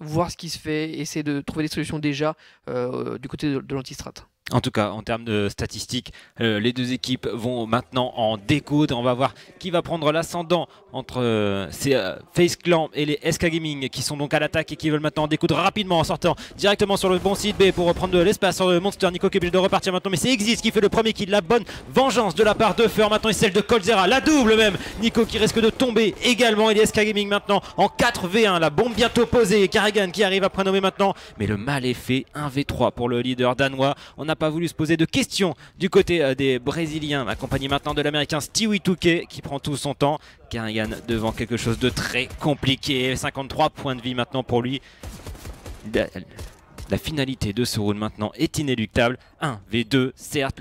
voir ce qui se fait, essayer de trouver des solutions déjà du côté de, de l'antistrat. En tout cas, en termes de statistiques, euh, les deux équipes vont maintenant en découdre. On va voir qui va prendre l'ascendant entre euh, ces euh, Face Clan et les SK Gaming qui sont donc à l'attaque et qui veulent maintenant en découdre rapidement en sortant directement sur le bon site B pour reprendre de l'espace sur le Monster. Nico qui est obligé de repartir maintenant, mais c'est Exist qui fait le premier kill. La bonne vengeance de la part de Feur maintenant et celle de Colzera. La double même. Nico qui risque de tomber également et les SK Gaming maintenant en 4v1. La bombe bientôt posée. Carrigan qui arrive à prénommer maintenant, mais le mal est fait. 1v3 pour le leader danois. Pas voulu se poser de questions du côté euh, des Brésiliens, accompagné maintenant de l'Américain Stewie Touquet qui prend tout son temps. Carrigan devant quelque chose de très compliqué. 53 points de vie maintenant pour lui. La, finalité de ce round maintenant est inéluctable. 1 V2, certes,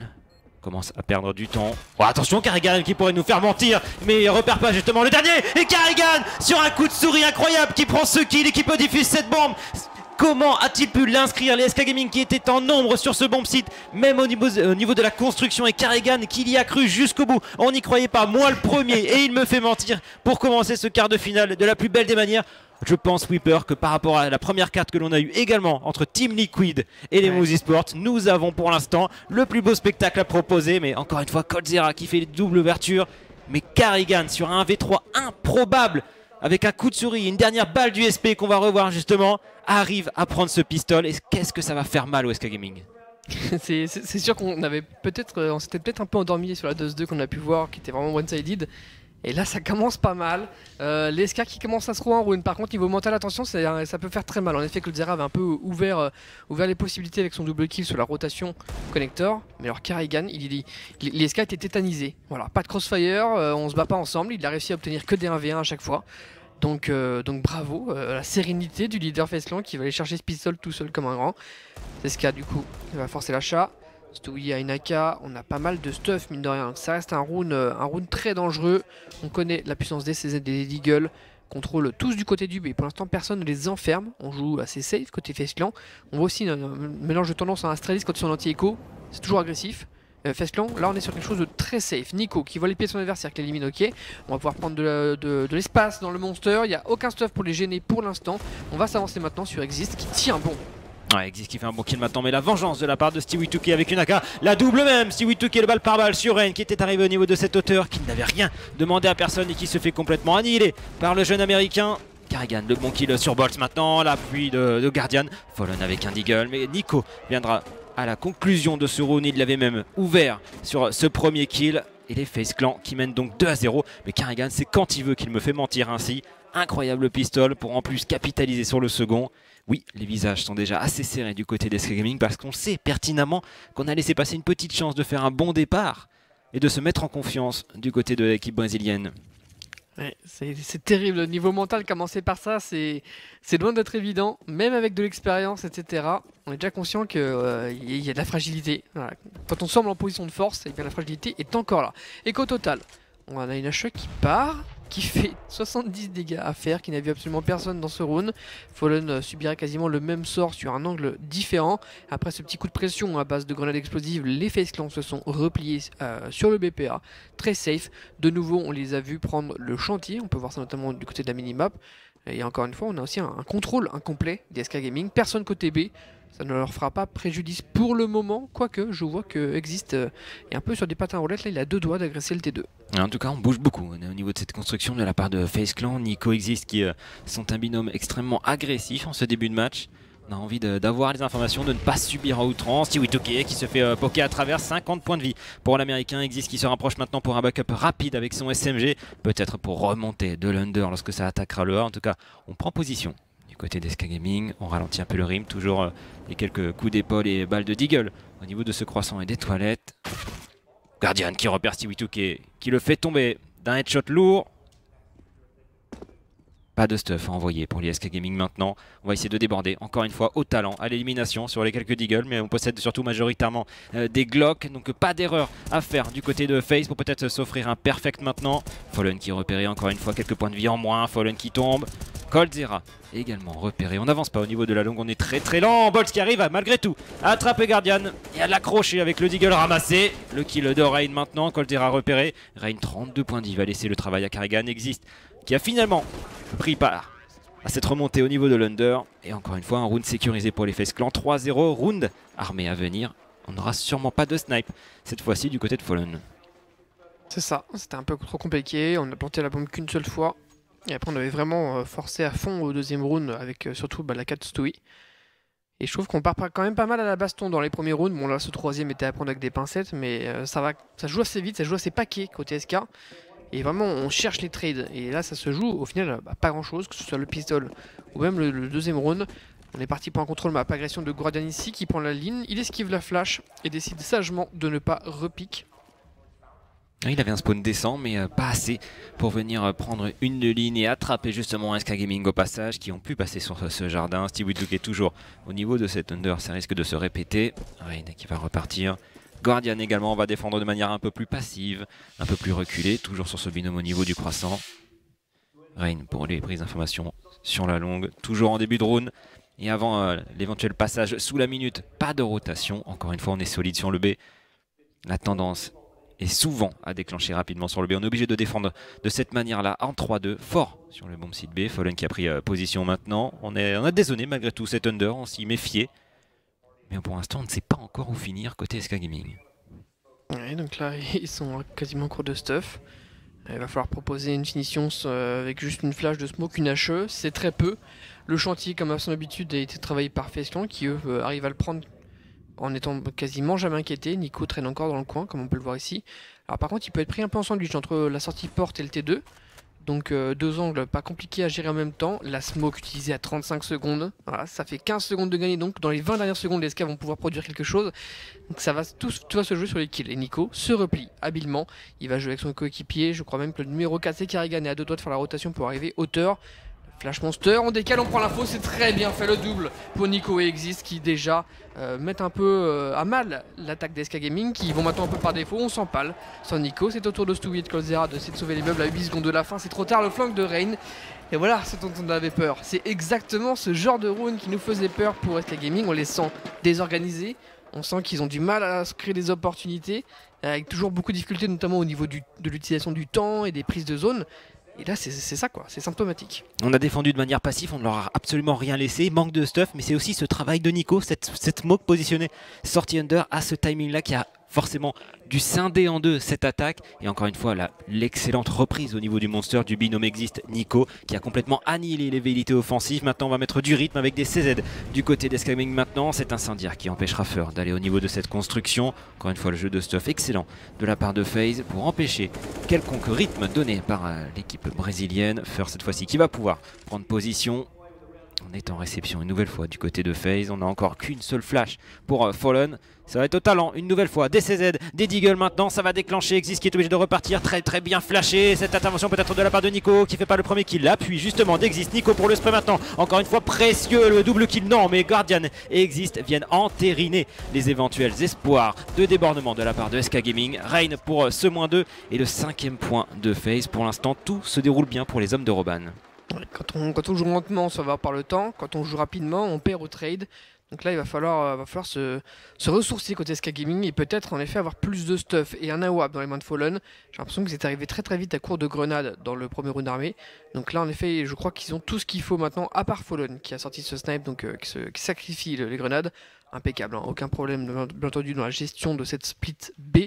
commence à perdre du temps. Oh, attention Carrigan qui pourrait nous faire mentir, mais il repère pas justement le dernier. Et Carrigan sur un coup de souris incroyable qui prend ce kill et qui peut diffuser cette bombe. Comment a-t-il pu l'inscrire Les SK Gaming qui étaient en nombre sur ce bomb site, même au niveau, au niveau de la construction et Carrigan qui y a cru jusqu'au bout. On n'y croyait pas, moi le premier, et il me fait mentir pour commencer ce quart de finale de la plus belle des manières. Je pense, Weeper, que par rapport à la première carte que l'on a eue également entre Team Liquid et les ouais. Sports, nous avons pour l'instant le plus beau spectacle à proposer. Mais encore une fois, Coldzera qui fait les doubles ouvertures. Mais Carrigan sur un V3 improbable avec un coup de souris, une dernière balle du SP qu'on va revoir justement, arrive à prendre ce pistolet. Et qu'est-ce que ça va faire mal au SK Gaming c'est sûr qu'on avait peut-être, on s'était peut-être un peu endormi sur la dose 2 qu'on a pu voir, qui était vraiment one-sided. Et là, ça commence pas mal. Euh, les SK qui commencent à se trouver en ruine. Par contre, niveau mental, attention, ça, ça peut faire très mal. En effet, Coldzera avait un peu ouvert, euh, ouvert les possibilités avec son double kill sur la rotation connector. Mais alors, Carrigan, il, il, les SK étaient tétanisés. Voilà, pas de crossfire, euh, on se bat pas ensemble. Il a réussi à obtenir que des 1v1 à chaque fois. Donc, euh, donc bravo, euh, la sérénité du leader Feslan qui va aller chercher ce pistolet tout seul comme un grand. C'est ce qu'il du coup, il va forcer l'achat. Stewie a une AK, on a pas mal de stuff mine de rien. Ça reste un round, euh, un très dangereux. On connaît la puissance des CZ des. Contrôle tous du côté du B. Pour l'instant, personne ne les enferme. On joue assez safe côté Feslan. On voit aussi un mélange de tendance à Astralis quand ils sont anti-écho. C'est toujours agressif. Euh, là on est sur quelque chose de très safe. Nico qui voit les pieds de son adversaire, qui l'élimine, ok. On va pouvoir prendre de, l'espace dans le monster. Il n'y a aucun stuff pour les gêner pour l'instant. On va s'avancer maintenant sur Exist qui tient bon. Ouais, Exist qui fait un bon kill maintenant, mais la vengeance de la part de Stewie Tuki avec une AK, la double même, Stewie Tuki le balle par balle sur Rain qui était arrivé au niveau de cette hauteur, qui n'avait rien demandé à personne et qui se fait complètement annihiler par le jeune américain. Carrigan, le bon kill sur Bolt maintenant, l'appui de, de Guardian, Fallen avec un Deagle, mais Nico viendra à la conclusion de ce round. Il l'avait même ouvert sur ce premier kill. Et les Face Clan qui mènent donc 2 à 0. Mais Carrigan, c'est quand il veut qu'il me fait mentir ainsi. Incroyable pistol pour en plus capitaliser sur le second. Oui, les visages sont déjà assez serrés du côté des Gaming parce qu'on sait pertinemment qu'on a laissé passer une petite chance de faire un bon départ et de se mettre en confiance du côté de l'équipe brésilienne c'est terrible. Le niveau mental, commencer par ça, c'est loin d'être évident. Même avec de l'expérience, etc. On est déjà conscient qu'il euh, y a de la fragilité. Quand on semble en position de force, eh bien, la fragilité est encore là. Et qu'au total, on a une HE qui part qui fait 70 dégâts à faire, qui n'a vu absolument personne dans ce round. Fallen euh, subirait quasiment le même sort sur un angle différent. Après ce petit coup de pression à base de grenades explosives, les Face Clans se sont repliés euh, sur le BPA, très safe. De nouveau, on les a vus prendre le chantier, on peut voir ça notamment du côté de la minimap. Et encore une fois, on a aussi un, un contrôle incomplet des SK Gaming, personne côté B, ça ne leur fera pas préjudice pour le moment, quoique je vois que Exist euh, est un peu sur des patins roulettes, là il a deux doigts d'agresser le T2. En tout cas, on bouge beaucoup au niveau de cette construction de la part de Face Clan, Nico Exist qui euh, sont un binôme extrêmement agressif en ce début de match. On a envie d'avoir les informations, de ne pas subir à outrance. Tiwitoke qui se fait euh, poker à travers 50 points de vie pour l'américain. Exist qui se rapproche maintenant pour un backup rapide avec son SMG. Peut-être pour remonter de l'under lorsque ça attaquera le A. En tout cas, on prend position côté d'Esca Gaming. On ralentit un peu le rythme, toujours euh, les quelques coups d'épaule et balles de Deagle au niveau de ce croissant et des toilettes. Guardian qui repère Stiwitu qui, le fait tomber d'un headshot lourd. Pas de stuff à envoyer pour l'ISK Gaming maintenant. On va essayer de déborder encore une fois au talent, à l'élimination sur les quelques Deagle. Mais on possède surtout majoritairement euh, des Glock. Donc pas d'erreur à faire du côté de Face pour peut-être s'offrir un perfect maintenant. Fallen qui repéré encore une fois quelques points de vie en moins. Fallen qui tombe. Coldzera également repéré. On n'avance pas au niveau de la longue, on est très très lent. Bolts qui arrive malgré tout attraper Guardian à l'accrocher avec le Deagle ramassé. Le kill de Rain maintenant, Coldzera repéré. Rain 32 points de va laisser le travail à Carrigan. Existe qui a finalement pris part à cette remontée au niveau de l'Under. Et encore une fois, un round sécurisé pour les Face Clan. 3-0, round armé à venir. On n'aura sûrement pas de snipe cette fois-ci du côté de Fallen. C'est ça, c'était un peu trop compliqué. On a planté la bombe qu'une seule fois. Et après, on avait vraiment euh, forcé à fond au deuxième round avec euh, surtout bah, la 4 Stewie. Et je trouve qu'on part quand même pas mal à la baston dans les premiers rounds. Bon, là, ce troisième était à prendre avec des pincettes, mais euh, ça va, ça joue assez vite, ça joue assez paquet côté SK. Et vraiment, on cherche les trades. Et là, ça se joue au final bah, pas grand chose, que ce soit le pistol ou même le, deuxième round. On est parti pour un contrôle map, agression de Guardian ici qui prend la ligne. Il esquive la flash et décide sagement de ne pas repique. Il avait un spawn décent, mais euh, pas assez pour venir euh, prendre une ligne et attraper justement SK Gaming au passage qui ont pu passer sur ce jardin. Steve Whitlock est toujours au niveau de cette under, ça risque de se répéter. Rain qui va repartir. Guardian également va défendre de manière un peu plus passive, un peu plus reculée, toujours sur ce binôme au niveau du croissant. Rain pour les prises d'information sur la longue, toujours en début de round. Et avant euh, l'éventuel passage sous la minute, pas de rotation. Encore une fois, on est solide sur le B. La tendance et souvent à déclencher rapidement sur le B. On est obligé de défendre de cette manière-là en 3-2, fort sur le bomb site B. Fallen qui a pris euh, position maintenant. On, est, on a dézonné malgré tout cet under, on s'y méfiait. Mais pour l'instant, on ne sait pas encore où finir côté SK Gaming. Donc là, ils sont quasiment court de stuff. Il va falloir proposer une finition euh, avec juste une flash de smoke, une HE, c'est très peu. Le chantier, comme à son habitude, a été travaillé par Fesclan qui eux euh, arrivent à le prendre en étant quasiment jamais inquiété. Nico traîne encore dans le coin, comme on peut le voir ici. Alors par contre, il peut être pris un peu en sandwich entre la sortie porte et le T2. Donc euh, deux angles pas compliqués à gérer en même temps. La smoke utilisée à 35 secondes. Voilà, ça fait 15 secondes de gagner. Donc dans les 20 dernières secondes, les SK vont pouvoir produire quelque chose. Donc ça va tout, va se jouer sur les kills. Et Nico se replie habilement. Il va jouer avec son coéquipier. Je crois même que le numéro 4 c'est Carrigan est à deux doigts de faire la rotation pour arriver hauteur. Flash Monster, on décale, on prend l'info, c'est très bien fait le double pour Nico et Exist qui déjà euh, mettent un peu euh, à mal l'attaque d'SK Gaming qui vont maintenant un peu par défaut, on s'empale sans Nico, c'est au tour de Stewie et de Colzera de de sauver les meubles à 8 secondes de la fin, c'est trop tard, le flank de Rain et voilà ce dont on avait peur, c'est exactement ce genre de rune qui nous faisait peur pour SK Gaming, on les sent désorganisés, on sent qu'ils ont du mal à se créer des opportunités, avec toujours beaucoup de difficultés notamment au niveau de l'utilisation du temps et des prises de zone. Et là, c'est ça quoi, c'est symptomatique. On a défendu de manière passive, on ne leur a absolument rien laissé, manque de stuff, mais c'est aussi ce travail de Nico, cette, cette moque positionnée sortie under à ce timing là qui a forcément du scindé en deux cette attaque. Et encore une fois, l'excellente reprise au niveau du monster du binôme existe Nico qui a complètement annihilé les velléités offensives. Maintenant, on va mettre du rythme avec des CZ du côté d'Escaming. Maintenant, c'est incendiaire qui empêchera Fur d'aller au niveau de cette construction. Encore une fois, le jeu de stuff excellent de la part de FaZe pour empêcher quelconque rythme donné par euh, l'équipe brésilienne. Fur, cette fois-ci, qui va pouvoir prendre position on est en réception une nouvelle fois du côté de FaZe. On n'a encore qu'une seule flash pour euh, Fallen. Ça va être au talent une nouvelle fois. Des CZ, des Deagle maintenant. Ça va déclencher. Exist qui est obligé de repartir. Très très bien flashé. Cette intervention peut-être de la part de Nico qui fait pas le premier kill. L'appui justement d'Exist. Nico pour le spray maintenant. Encore une fois précieux le double kill. Non mais Guardian et Exist viennent entériner les éventuels espoirs de débordement de la part de SK Gaming. Rain pour ce moins 2 et le cinquième point de phase. Pour l'instant tout se déroule bien pour les hommes de Roban. Quand on, on, joue lentement, ça va par le temps. Quand on joue rapidement, on perd au trade. Donc là, il va falloir, euh, va falloir se, se, ressourcer côté SK Gaming et peut-être en effet avoir plus de stuff et un AWAP dans les mains de Fallen. J'ai l'impression qu'ils étaient arrivés très très vite à court de grenades dans le premier round armé. Donc là, en effet, je crois qu'ils ont tout ce qu'il faut maintenant, à part Fallen qui a sorti ce snipe, donc euh, qui, se, qui, sacrifie les grenades. Impeccable, hein. aucun problème bien entendu dans la gestion de cette split B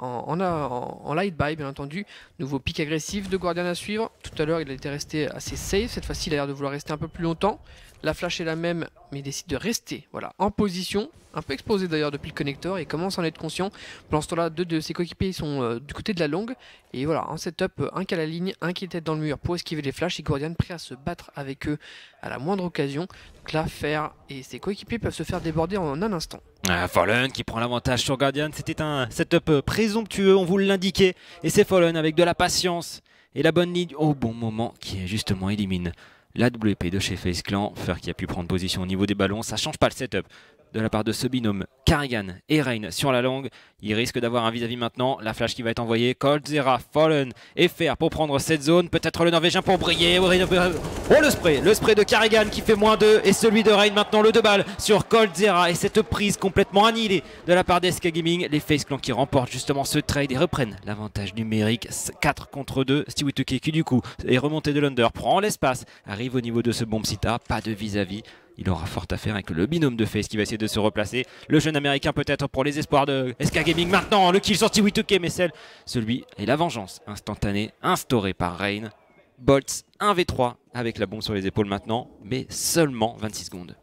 en, light buy bien entendu. Nouveau pic agressif de Guardian à suivre. Tout à l'heure il était resté assez safe. Cette fois-ci il a l'air de vouloir rester un peu plus longtemps. La flash est la même, mais il décide de rester voilà, en position. Un peu exposé d'ailleurs depuis le connecteur et commence à en être conscient. Pendant ce temps-là, deux de ses coéquipiers sont euh, du côté de la longue. Et voilà, un setup, euh, un qui a la ligne, un qui est tête dans le mur pour esquiver les flashs. Et Guardian prêt à se battre avec eux à la moindre occasion. Donc là, Fer et ses coéquipiers peuvent se faire déborder en un instant. Ah, Fallen qui prend l'avantage sur Guardian. C'était un setup euh, présomptueux, on vous l'indiquait. Et c'est Fallen avec de la patience et la bonne ligne au bon moment qui justement élimine la WP de chez FaZe Clan. Fer qui a pu prendre position au niveau des ballons, ça change pas le setup de la part de ce binôme Carrigan et Rain sur la longue. Il risque d'avoir un vis-à-vis maintenant. La flash qui va être envoyée. Coldzera, Fallen et Fer pour prendre cette zone. Peut-être le Norvégien pour briller. Oh le spray Le spray de Carrigan qui fait moins 2 et celui de Rain maintenant le 2 balles sur Coldzera et cette prise complètement annihilée de la part d'SK Gaming. Les Face Clan qui remportent justement ce trade et reprennent l'avantage numérique 4 contre 2. Stewie qui du coup est remonté de l'under, prend l'espace, arrive au niveau de ce bomb sita, pas de vis-à-vis. Il aura fort à faire avec le binôme de face qui va essayer de se replacer. Le jeune américain peut-être pour les espoirs de SK Gaming maintenant. Le kill sur Stewie mais celle, celui et la vengeance instantanée instaurée par Rain. Bolts 1v3 avec la bombe sur les épaules maintenant, mais seulement 26 secondes.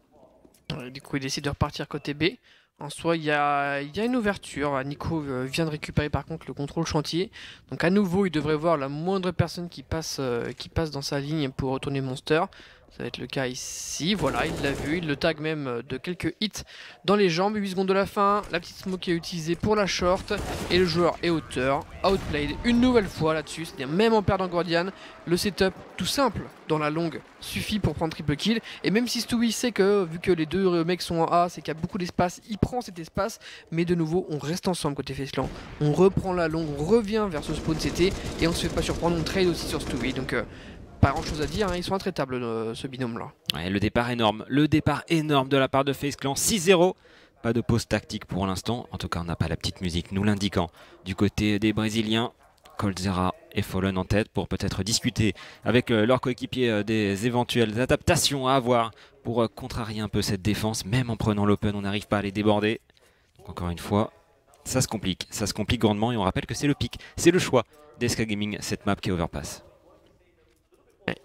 Du coup, il décide de repartir côté B. En soi, il y a, une ouverture. Nico euh, vient de récupérer par contre le contrôle chantier. Donc à nouveau, il devrait voir la moindre personne euh, qui passe dans sa ligne pour retourner Monster. Ça va être le cas ici, voilà, il l'a vu, il le tag même euh, de quelques hits dans les jambes, 8 secondes de la fin, la petite smoke est utilisée pour la short, et le joueur est hauteur, outplayed une nouvelle fois là-dessus, c'est-à-dire même en perdant Guardian, le setup tout simple dans la longue suffit pour prendre triple kill, et même si Stewie sait que, vu que les deux mecs sont en A, c'est qu'il y a beaucoup d'espace, il prend cet espace, mais de nouveau, on reste ensemble côté Faceland, on reprend la longue, on revient vers ce spawn CT, et on se fait pas surprendre, on trade aussi sur Stewie, donc... Euh, pas grand chose à dire, hein. ils sont intraitables euh, ce binôme là. le départ énorme, le départ énorme de la part de Face Clan, 6-0. Pas de pause tactique pour l'instant, en tout cas on n'a pas la petite musique nous l'indiquant. Du côté des Brésiliens, Colzera et Fallen en tête pour peut-être discuter avec euh, leurs coéquipiers euh, des éventuelles adaptations à avoir pour contrarier un peu cette défense. Même en prenant l'open, on n'arrive pas à les déborder. Encore une fois, ça se complique, ça se complique grandement et on rappelle que c'est le pic, c'est le choix d'Esca Gaming, cette map qui est overpass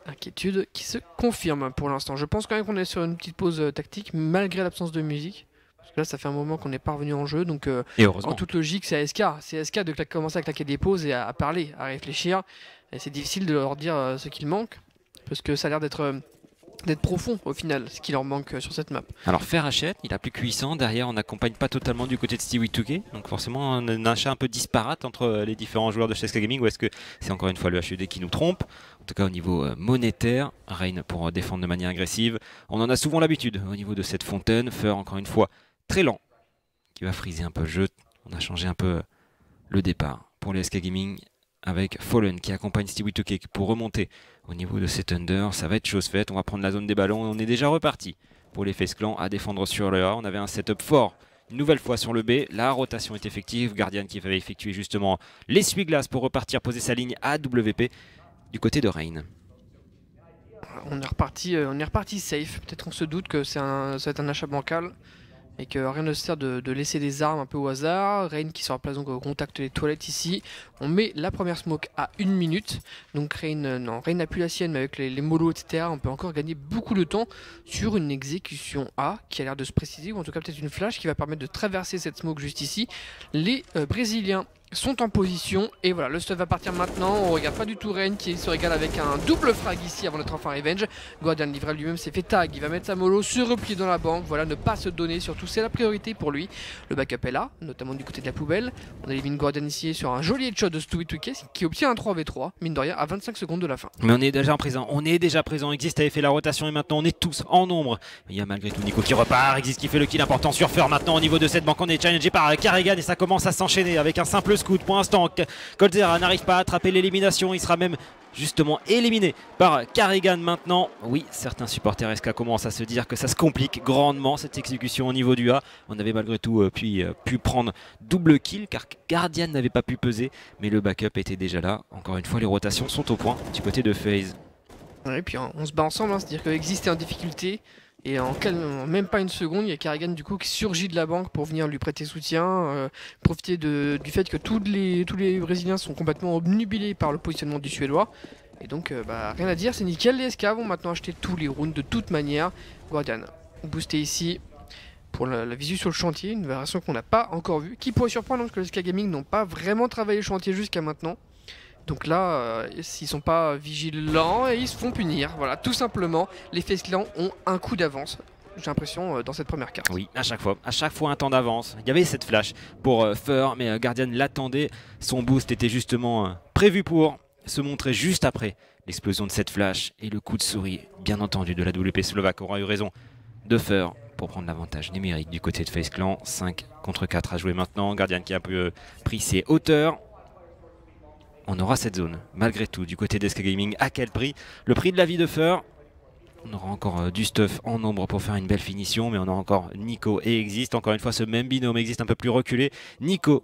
inquiétude qui se confirme pour l'instant. Je pense quand même qu'on est sur une petite pause euh, tactique malgré l'absence de musique. Parce que là, ça fait un moment qu'on n'est pas revenu en jeu. Donc, euh, en toute logique, c'est ASK. C'est ASK de commencer à claquer des pauses et à, parler, à réfléchir. Et c'est difficile de leur dire euh, ce qu'il manque. Parce que ça a l'air d'être d'être profond au final, ce qui leur manque sur cette map. Alors faire achète, il a plus que 800, derrière on n'accompagne pas totalement du côté de Stewie 2 donc forcément un achat un peu disparate entre les différents joueurs de CSK Gaming, ou est-ce que c'est encore une fois le HUD qui nous trompe? En tout cas au niveau euh, monétaire, Rain pour euh, défendre de manière agressive. On en a souvent l'habitude au niveau de cette fontaine, Feur encore une fois très lent, qui va friser un peu le jeu. On a changé un peu euh, le départ pour les SK Gaming avec Fallen qui accompagne Stewie Cake pour remonter au niveau de cet under. Ça va être chose faite, on va prendre la zone des ballons on est déjà reparti pour les Face Clan à défendre sur le A. On avait un setup fort une nouvelle fois sur le B. La rotation est effective. Guardian qui va effectuer justement l'essuie-glace pour repartir poser sa ligne à WP du côté de Rain. On est reparti, euh, on est reparti safe. Peut-être on se doute que c'est un, ça va être un achat bancal et que rien ne sert de, laisser des armes un peu au hasard. Rain qui se replace donc au contact des toilettes ici. On met la première smoke à une minute. Donc Rain, euh, non, Rain n'a plus la sienne, mais avec les, les molos, etc., on peut encore gagner beaucoup de temps sur une exécution A qui a l'air de se préciser, ou en tout cas peut-être une flash qui va permettre de traverser cette smoke juste ici. Les euh, Brésiliens sont en position. Et voilà le stuff va partir maintenant. On regarde pas du tout Rain qui se régale avec un double frag ici avant d'être enfin revenge. Guardian livré lui-même s'est fait tag. Il va mettre sa mollo se replier dans la banque. Voilà ne pas se donner surtout c'est la priorité pour lui. Le backup est là notamment du côté de la poubelle. On élimine Guardian ici sur un joli headshot de Stewie qui obtient un 3v3 mine de rien à 25 secondes de la fin. Mais on est déjà présent on est déjà présent. Exist avait fait la rotation et maintenant on est tous en nombre. Il y a malgré tout Nico qui repart. Exist qui fait le kill important sur Fur maintenant au niveau de cette banque. On est challengé par Carrigan et ça commence à s'enchaîner avec un simple pour l'instant, Colzera n'arrive pas à attraper l'élimination. Il sera même justement éliminé par Carrigan maintenant. Oui, certains supporters SK commencent à se dire que ça se complique grandement cette exécution au niveau du A. On avait malgré tout euh, pu, euh, pu prendre double kill car Guardian n'avait pas pu peser, mais le backup était déjà là. Encore une fois, les rotations sont au point du côté de FaZe. et puis on se bat ensemble, hein, c'est-à-dire que en difficulté, et en, même pas une seconde, il y a Carrigan du coup qui surgit de la banque pour venir lui prêter soutien, euh, profiter du fait que tous les, tous les Brésiliens sont complètement obnubilés par le positionnement du Suédois. Et donc, euh, bah, rien à dire, c'est nickel. Les SK vont maintenant acheter tous les rounds de toute manière. Guardian, boosté ici pour la, visu sur le chantier, une version qu'on n'a pas encore vue, qui pourrait surprendre parce que les SK Gaming n'ont pas vraiment travaillé le chantier jusqu'à maintenant. Donc là, euh, s'ils sont pas vigilants, ils se font punir. Voilà, tout simplement, les Face ont un coup d'avance. J'ai l'impression euh, dans cette première carte. Oui, à chaque fois, à chaque fois un temps d'avance. Il y avait cette flash pour euh, Fur, mais Guardian l'attendait. Son boost était justement prévu pour se montrer juste après l'explosion de cette flash et le coup de souris, bien entendu, de la WP Slovaque aura eu raison de Fur pour prendre l'avantage numérique du côté de Face Clan. 5 contre 4 à jouer maintenant. Guardian qui a peu euh, pris ses hauteurs. On aura cette zone, malgré tout, du côté d'Esca Gaming. À quel prix Le prix de la vie de Feur. On aura encore euh, du stuff en nombre pour faire une belle finition, mais on a encore Nico et Existe. Encore une fois, ce même binôme existe un peu plus reculé. Nico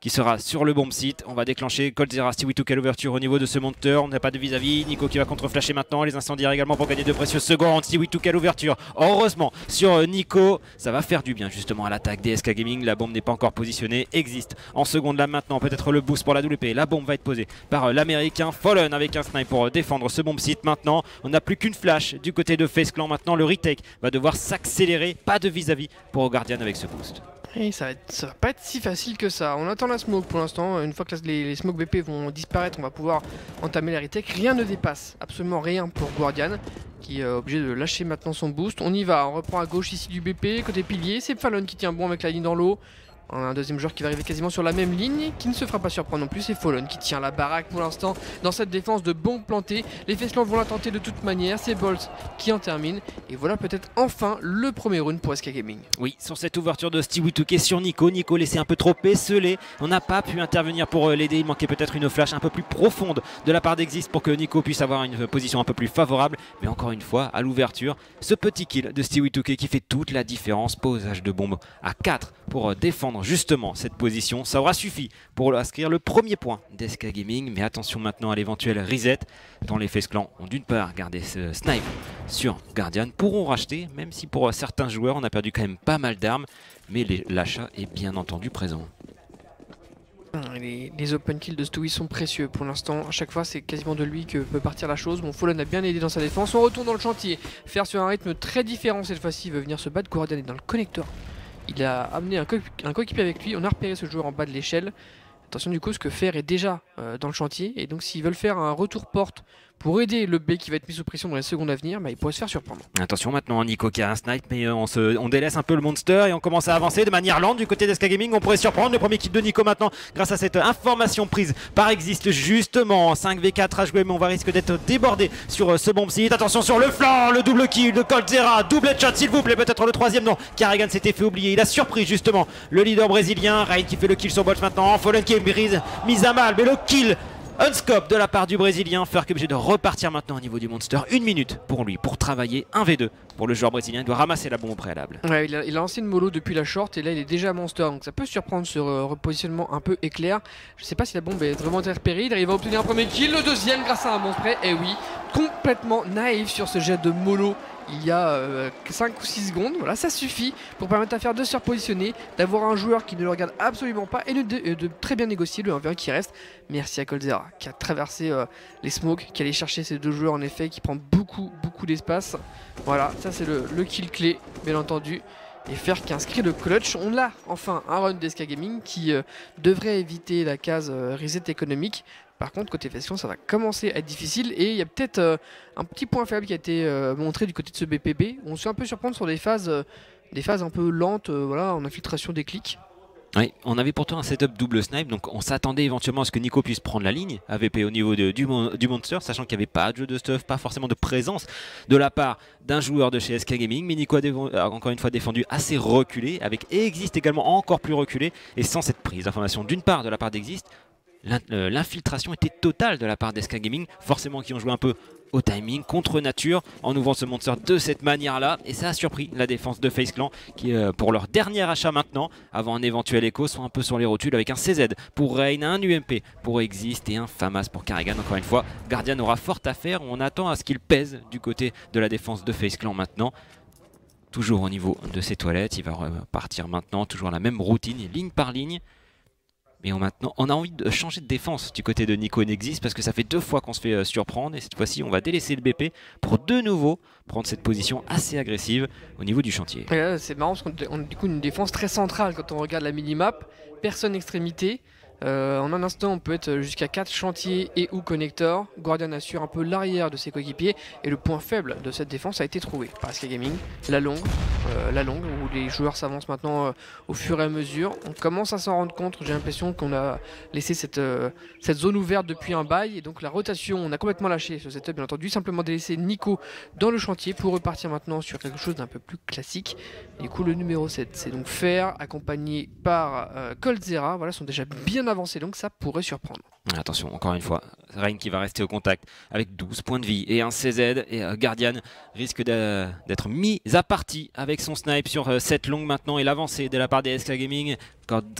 qui sera sur le bon site. On va déclencher Coldzera, quelle ouverture au niveau de ce monteur. On n'a pas de vis-à-vis. Nico qui va contre-flasher maintenant. Les incendiaires également pour gagner de précieuses secondes. Stiwitu, quelle ouverture. Heureusement, sur euh, Nico, ça va faire du bien justement à l'attaque DSK Gaming. La bombe n'est pas encore positionnée. Existe en seconde là maintenant. Peut-être le boost pour la WP. La bombe va être posée par euh, l'américain Fallen avec un snipe pour euh, défendre ce bomb site maintenant. On n'a plus qu'une flash du côté de Face Clan maintenant. Le retake va devoir s'accélérer. Pas de vis-à-vis pour Guardian avec ce boost. Et ça va, ça va pas être si facile que ça. On attend la smoke pour l'instant. Une fois que les, les smoke BP vont disparaître, on va pouvoir entamer la retake. Rien ne dépasse, absolument rien pour Guardian qui est obligé de lâcher maintenant son boost. On y va, on reprend à gauche ici du BP, côté pilier. C'est Fallon qui tient bon avec la ligne dans l'eau. Un deuxième joueur qui va arriver quasiment sur la même ligne, qui ne se fera pas surprendre non plus, c'est Fallon qui tient la baraque pour l'instant dans cette défense de bombes plantées. Les Feslan vont la tenter de toute manière, c'est Bolt qui en termine. Et voilà peut-être enfin le premier round pour SK Gaming. Oui, sur cette ouverture de Steve Wituke sur Nico, Nico laissé un peu trop esselé. On n'a pas pu intervenir pour euh, l'aider, il manquait peut-être une flash un peu plus profonde de la part d'Exist pour que Nico puisse avoir une position un peu plus favorable. Mais encore une fois, à l'ouverture, ce petit kill de Steve Wituke qui fait toute la différence. Posage de bombe à 4 pour euh, justement cette position. Ça aura suffi pour inscrire le premier point d'SK Gaming. Mais attention maintenant à l'éventuel reset. Dans les Face Clan ont d'une part gardé ce snipe sur Guardian. Pourront racheter, même si pour certains joueurs on a perdu quand même pas mal d'armes. Mais l'achat est bien entendu présent. Les, les, open kills de Stewie sont précieux pour l'instant. À chaque fois, c'est quasiment de lui que peut partir la chose. Bon, Fallen a bien aidé dans sa défense. On retourne dans le chantier. Faire sur un rythme très différent cette fois-ci. Il veut venir se battre. Guardian est dans le connecteur. Il a amené un, co un coéquipier avec lui. On a repéré ce joueur en bas de l'échelle. Attention du coup, ce que Fer est déjà euh, dans le chantier. Et donc s'ils veulent faire un retour porte pour aider le B qui va être mis sous pression dans les secondes à venir, bah, il pourrait se faire surprendre. Attention maintenant, Nico qui a un snipe, mais euh, on, se, délaisse un peu le monster et on commence à avancer de manière lente du côté d'Esca Gaming. On pourrait surprendre le premier kit de Nico maintenant grâce à cette information prise par Exist justement. 5v4 à jouer, mais on va risque d'être débordé sur euh, ce bomb site. Attention sur le flanc, le double kill de Coldzera, double headshot s'il vous plaît, peut-être le troisième non. Carrigan s'était fait oublier, il a surpris justement le leader brésilien. Raid qui fait le kill sur Bolt maintenant, Fallen qui est mise à mal, mais le kill Unscope de la part du Brésilien. Qui est obligé de repartir maintenant au niveau du Monster. Une minute pour lui, pour travailler. 1v2 pour le joueur brésilien. Il doit ramasser la bombe au préalable. Il, a, lancé une mollo depuis la short et là il est déjà Monster. Donc ça peut surprendre ce repositionnement un peu éclair. Je sais pas si la bombe est vraiment repérée. Il à obtenir un premier kill. Le deuxième grâce à un bon spray. Et oui, complètement naïf sur ce jet de mollo il y a euh, 5 ou 6 secondes. Voilà, ça suffit pour permettre à faire de se repositionner, d'avoir un joueur qui ne le regarde absolument pas et de, très bien négocier le 1v1 qui reste. Merci à Coldzera qui a traversé euh, les smokes, qui allait chercher ces deux joueurs en effet, qui prend beaucoup, beaucoup d'espace. Voilà, ça c'est le, kill clé, bien entendu. Et faire qui inscrit le clutch. On a enfin un run d'SK Gaming qui euh, devrait éviter la case euh, reset économique. Par contre, côté Fashion, ça va commencer à être difficile et il y a peut-être euh, un petit point faible qui a été montré du côté de ce BPB. On se fait un peu surprendre sur des phases, des phases un peu lentes, voilà, en infiltration des clics. Oui, on avait pourtant un setup double snipe, donc on s'attendait éventuellement à ce que Nico puisse prendre la ligne AVP au niveau du, monster, sachant qu'il n'y avait pas de jeu de stuff, pas forcément de présence de la part d'un joueur de chez SK Gaming. Mais Nico a encore une fois défendu assez reculé, avec Exist également encore plus reculé, et sans cette prise d'information d'une part de la part d'Exist, l'infiltration était totale de la part d'SK Gaming, forcément qui ont joué un peu au timing, contre nature, en ouvrant ce monster de cette manière-là. Et ça a surpris la défense de Face Clan, qui euh, pour leur dernier achat maintenant, avant un éventuel écho, sont un peu sur les rotules avec un CZ pour Rain, un UMP pour Exist et un Famas pour Carrigan. Encore une fois, Guardian aura fort à faire. On attend à ce qu'il pèse du côté de la défense de Face Clan maintenant. Toujours au niveau de ses toilettes, il va repartir maintenant, toujours la même routine, ligne par ligne. Mais on, a envie de changer de défense du côté de Nico Nexis parce que ça fait deux fois qu'on se fait euh, surprendre et cette fois-ci on va délaisser le BP pour de nouveau prendre cette position assez agressive au niveau du chantier. C'est marrant parce qu'on a du coup une défense très centrale quand on regarde la minimap, personne extrémité. Euh, en un instant, on peut être jusqu'à 4 chantiers et ou connecteurs. Guardian assure un peu l'arrière de ses coéquipiers. Et le point faible de cette défense a été trouvé par SK Gaming. La longue, euh, la longue où les joueurs s'avancent maintenant euh, au fur et à mesure. On commence à s'en rendre compte. J'ai l'impression qu'on a laissé cette, zone ouverte depuis un bail. Et donc la rotation, on a complètement lâché ce setup, bien entendu. Simplement délaisser Nico dans le chantier pour repartir maintenant sur quelque chose d'un peu plus classique. du coup, le numéro 7, c'est donc Fer, accompagné par Coldzera. Voilà, sont déjà bien avancé, donc ça pourrait surprendre. Attention, encore une fois, Rain qui va rester au contact avec 12 points de vie et un CZ et euh, Guardian risque d'être mis à partie avec son snipe sur euh, cette longue maintenant et l'avancée de la part des SK Gaming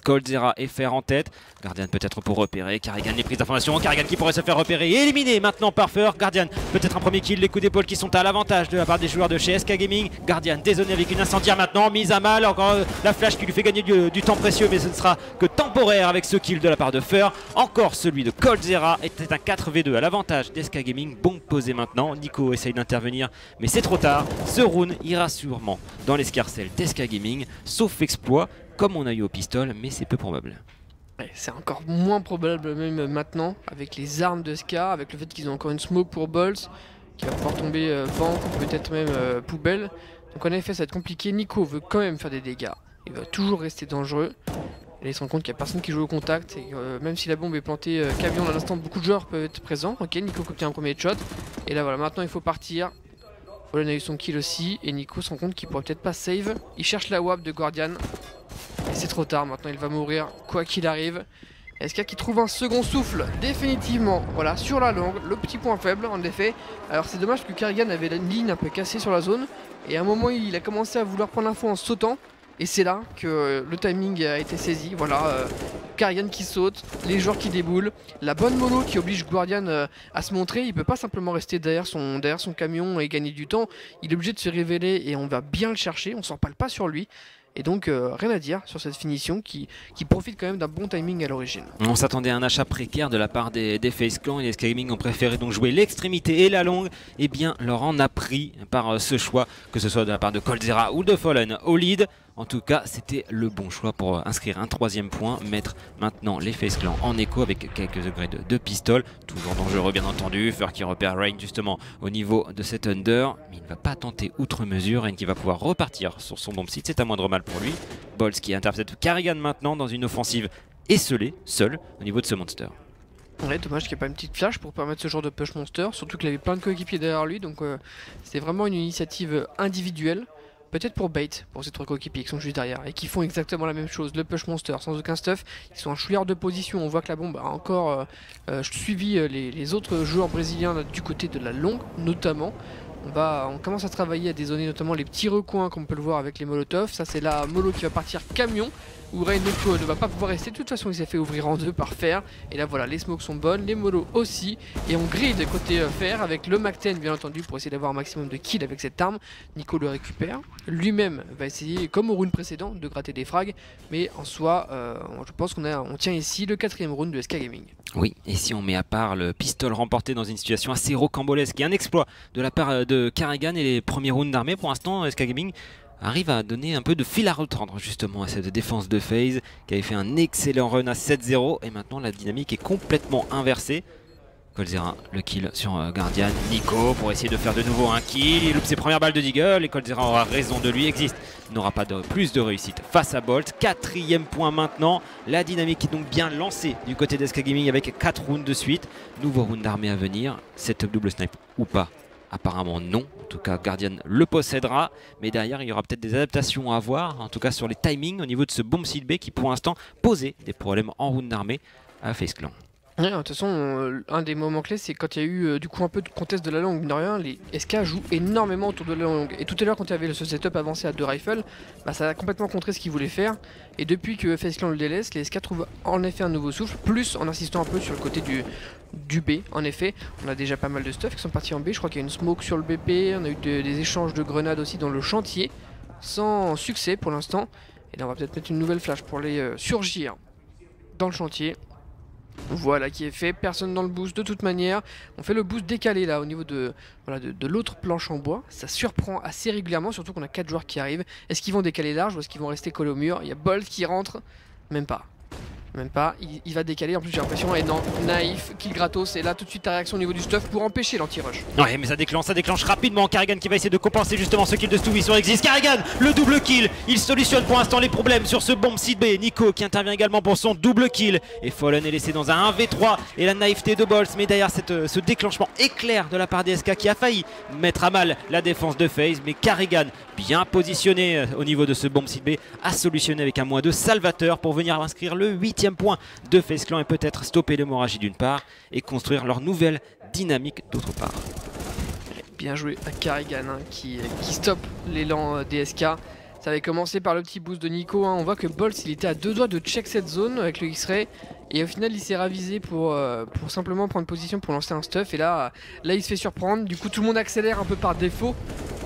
Coldzera et Fer en tête. Guardian peut-être pour repérer. Carrigan les prises d'information. Carrigan qui pourrait se faire repérer et maintenant par Fer. Guardian peut-être un premier kill. Les coups d'épaule qui sont à l'avantage de la part des joueurs de chez SK Gaming. Guardian dézonné avec une incendiaire maintenant. Mise à mal. Encore euh, la flash qui lui fait gagner du, temps précieux. Mais ce ne sera que temporaire avec ce kill de la part de Fer. Encore celui de Coldzera. Était un 4v2 à l'avantage d'SK Gaming. Bon posé maintenant. Nico essaye d'intervenir. Mais c'est trop tard. Ce rune ira sûrement dans l'escarcelle d'SK Gaming. Sauf exploit comme on a eu au pistol, mais c'est peu probable. c'est encore moins probable même maintenant, avec les armes de Ska, avec le fait qu'ils ont encore une smoke pour Bolts, qui va pouvoir tomber euh, ou peut-être même euh, poubelle. Donc en effet ça va être compliqué, Nico veut quand même faire des dégâts, il va toujours rester dangereux. Et il se rend compte qu'il n'y a personne qui joue au contact, et euh, même si la bombe est plantée camion à l'instant, beaucoup de joueurs peuvent être présents. Ok, Nico obtient un premier shot, et là voilà, maintenant il faut partir. Olen a eu son kill aussi, et Nico se rend compte qu'il pourrait peut-être pas save. Il cherche la WAP de Guardian, c'est trop tard, maintenant il va mourir quoi qu'il arrive. Est-ce qu'il trouve un second souffle? Définitivement, voilà, sur la longue, le petit point faible en effet. Alors c'est dommage que Kerrigan avait une ligne un peu cassée sur la zone. Et à un moment il a commencé à vouloir prendre l'info en sautant. Et c'est là que le timing a été saisi. Voilà, euh, qui saute, les joueurs qui déboulent, la bonne mono qui oblige Guardian euh, à se montrer. Il peut pas simplement rester derrière son, camion et gagner du temps. Il est obligé de se révéler et on va bien le chercher. On s'en parle pas sur lui. Et donc euh, rien à dire sur cette finition qui, profite quand même d'un bon timing à l'origine. On s'attendait à un achat précaire de la part des, des Face Clan et les Skygaming ont préféré donc jouer l'extrémité et la longue. Et eh bien leur en a pris par euh, ce choix, que ce soit de la part de Coldzera ou de Fallen au lead. En tout cas, c'était le bon choix pour euh, inscrire un troisième point, mettre maintenant les Face Clan en écho avec quelques degrés de, de pistol. Toujours dangereux bien entendu, Fur qui repère Rain justement au niveau de cet under, mais il ne va pas tenter outre mesure, Rain qui va pouvoir repartir sur son bomb site, c'est à moindre mal pour lui. Bols qui intercepte Carrigan maintenant dans une offensive esselée, seul, au niveau de ce monster. Ouais, dommage qu'il n'y ait pas une petite flash pour permettre ce genre de push monster, surtout qu'il avait plein de coéquipiers derrière lui, donc euh, c'était vraiment une initiative individuelle. Peut-être pour Bait, pour ces trois coéquipiers qui sont juste derrière et qui font exactement la même chose. Le push monster sans aucun stuff. Ils sont en chouillard de position. On voit que la bombe a encore euh, euh, suivi euh, les, autres joueurs brésiliens du côté de la longue, notamment. On, va, on commence à travailler à dézoner notamment les petits recoins comme on peut le voir avec les molotovs. Ça c'est la Molo qui va partir camion où Neko ne va pas pouvoir rester. De toute façon, il s'est fait ouvrir en deux par fer. Et là, voilà, les smokes sont bonnes, les molos aussi. Et on grille côté euh, fer avec le Mac-10, bien entendu, pour essayer d'avoir un maximum de kills avec cette arme. Nico le récupère. Lui-même va essayer, comme au round précédent, de gratter des frags. Mais en soi, euh, je pense qu'on on tient ici le quatrième round de SK Gaming. Oui, et si on met à part le pistol remporté dans une situation assez rocambolesque et un exploit de la part euh, de Carrigan et les premiers rounds d'armée, pour l'instant, SK Gaming arrive à donner un peu de fil à retendre justement à cette défense de phase qui avait fait un excellent run à 7-0 et maintenant la dynamique est complètement inversée. Colzera le kill sur euh, Guardian, Nico pour essayer de faire de nouveau un kill, il loupe ses premières balles de Deagle et Colzera aura raison de lui, existe, n'aura pas de plus de réussite face à Bolt, quatrième point maintenant, la dynamique est donc bien lancée du côté d'SK Gaming avec 4 rounds de suite, nouveau round d'armée à venir, cette double snipe ou pas Apparemment non, en tout cas Guardian le possédera, mais derrière il y aura peut-être des adaptations à avoir, en tout cas sur les timings au niveau de ce bomb B qui pour l'instant posait des problèmes en route d'armée à Face Clan. De toute façon, euh, un des moments clés, c'est quand il y a eu euh, du coup un peu de contest de la langue, de rien, les SK jouent énormément autour de la langue. Et tout à l'heure, quand il y avait ce setup avancé à deux rifles, bah, ça a complètement contré ce qu'ils voulaient faire. Et depuis que Clan le délaisse, les SK trouvent en effet un nouveau souffle, plus en insistant un peu sur le côté du, du B en effet. On a déjà pas mal de stuff qui sont partis en B. Je crois qu'il y a une smoke sur le BP. On a eu des échanges de grenades aussi dans le chantier. Sans succès pour l'instant. Et là on va peut-être mettre une nouvelle flash pour les euh, surgir dans le chantier. Voilà qui est fait, personne dans le boost de toute manière. On fait le boost décalé là au niveau de, l'autre planche en bois. Ça surprend assez régulièrement, surtout qu'on a 4 joueurs qui arrivent. Est-ce qu'ils vont décaler large ou est-ce qu'ils vont rester collés au mur? Il y a Bolt qui rentre, même pas. Même pas, il, va décaler, en plus j'ai l'impression, et non, naïf, kill gratos, et là tout de suite ta réaction au niveau du stuff pour empêcher l'anti-rush. Ouais mais ça déclenche, ça déclenche rapidement, Carrigan qui va essayer de compenser justement ce kill de Stewie sur Exist. Carrigan, le double kill, il solutionne pour l'instant les problèmes sur ce bomb side B. Nico qui intervient également pour son double kill, et Fallen est laissé dans un 1v3, et la naïveté de Bolts, mais derrière cette, euh, ce déclenchement éclair de la part des SK qui a failli mettre à mal la défense de FaZe, mais Carrigan, bien positionné euh, au niveau de ce bomb side B, a solutionné avec un moins de Salvateur pour venir inscrire le point de Face Clan et peut-être stopper l'hémorragie d'une part et construire leur nouvelle dynamique d'autre part. Bien joué à Carrigan hein, qui, qui stoppe l'élan euh, DSK. Ça avait commencé par le petit boost de Nico. Hein. On voit que Bolt il était à deux doigts de check cette zone avec le X-Ray. Et au final, il s'est ravisé pour, euh, pour simplement prendre position pour lancer un stuff. Et là, là, il se fait surprendre. Du coup, tout le monde accélère un peu par défaut.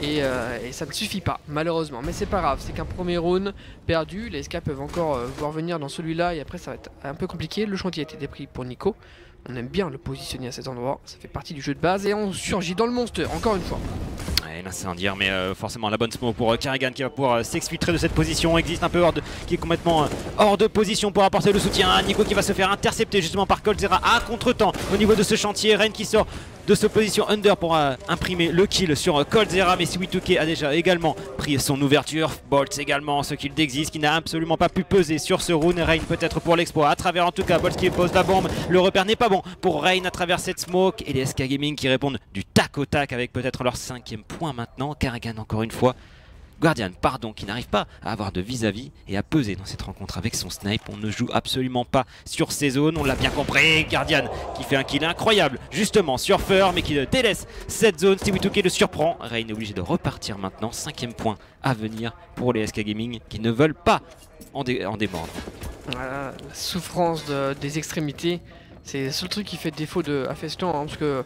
Et, euh, ça ne suffit pas, malheureusement. Mais c'est pas grave, c'est qu'un premier round perdu. Les SK peuvent encore euh, voir venir dans celui-là. Et après, ça va être un peu compliqué. Le chantier a été dépris pour Nico. On aime bien le positionner à cet endroit. Ça fait partie du jeu de base. Et on surgit dans le monster, encore une fois dire mais euh, forcément la bonne smoke pour euh, qui va pouvoir euh, s'exfiltrer de cette position. Existe un peu hors de, qui est complètement hors de position pour apporter le soutien. Nico qui va se faire intercepter justement par Colzera à contre-temps au niveau de ce chantier. Rain qui sort de cette position under pour imprimer le kill sur Colzera. Mais Siwituke a déjà également pris son ouverture. Bolts également, ce kill d'Exist qui n'a absolument pas pu peser sur ce rune. Rain peut-être pour l'exploit. À travers en tout cas Bolts qui pose la bombe. Le repère n'est pas bon pour Rain à travers cette smoke. Et les SK Gaming qui répondent du tac au tac avec peut-être leur cinquième point maintenant. Carrigan encore une fois. Guardian, pardon, qui n'arrive pas à avoir de vis-à-vis et à peser dans cette rencontre avec son snipe. On ne joue absolument pas sur ces zones, on l'a bien compris. Guardian qui fait un kill incroyable, justement, surfeur, mais qui délaisse cette zone. Stiwituke le surprend. Rain est obligé de repartir maintenant. Cinquième point à venir pour les SK Gaming qui ne veulent pas en, démordre. Voilà, la souffrance des extrémités. C'est le seul truc qui fait défaut de Afeston, hein, parce que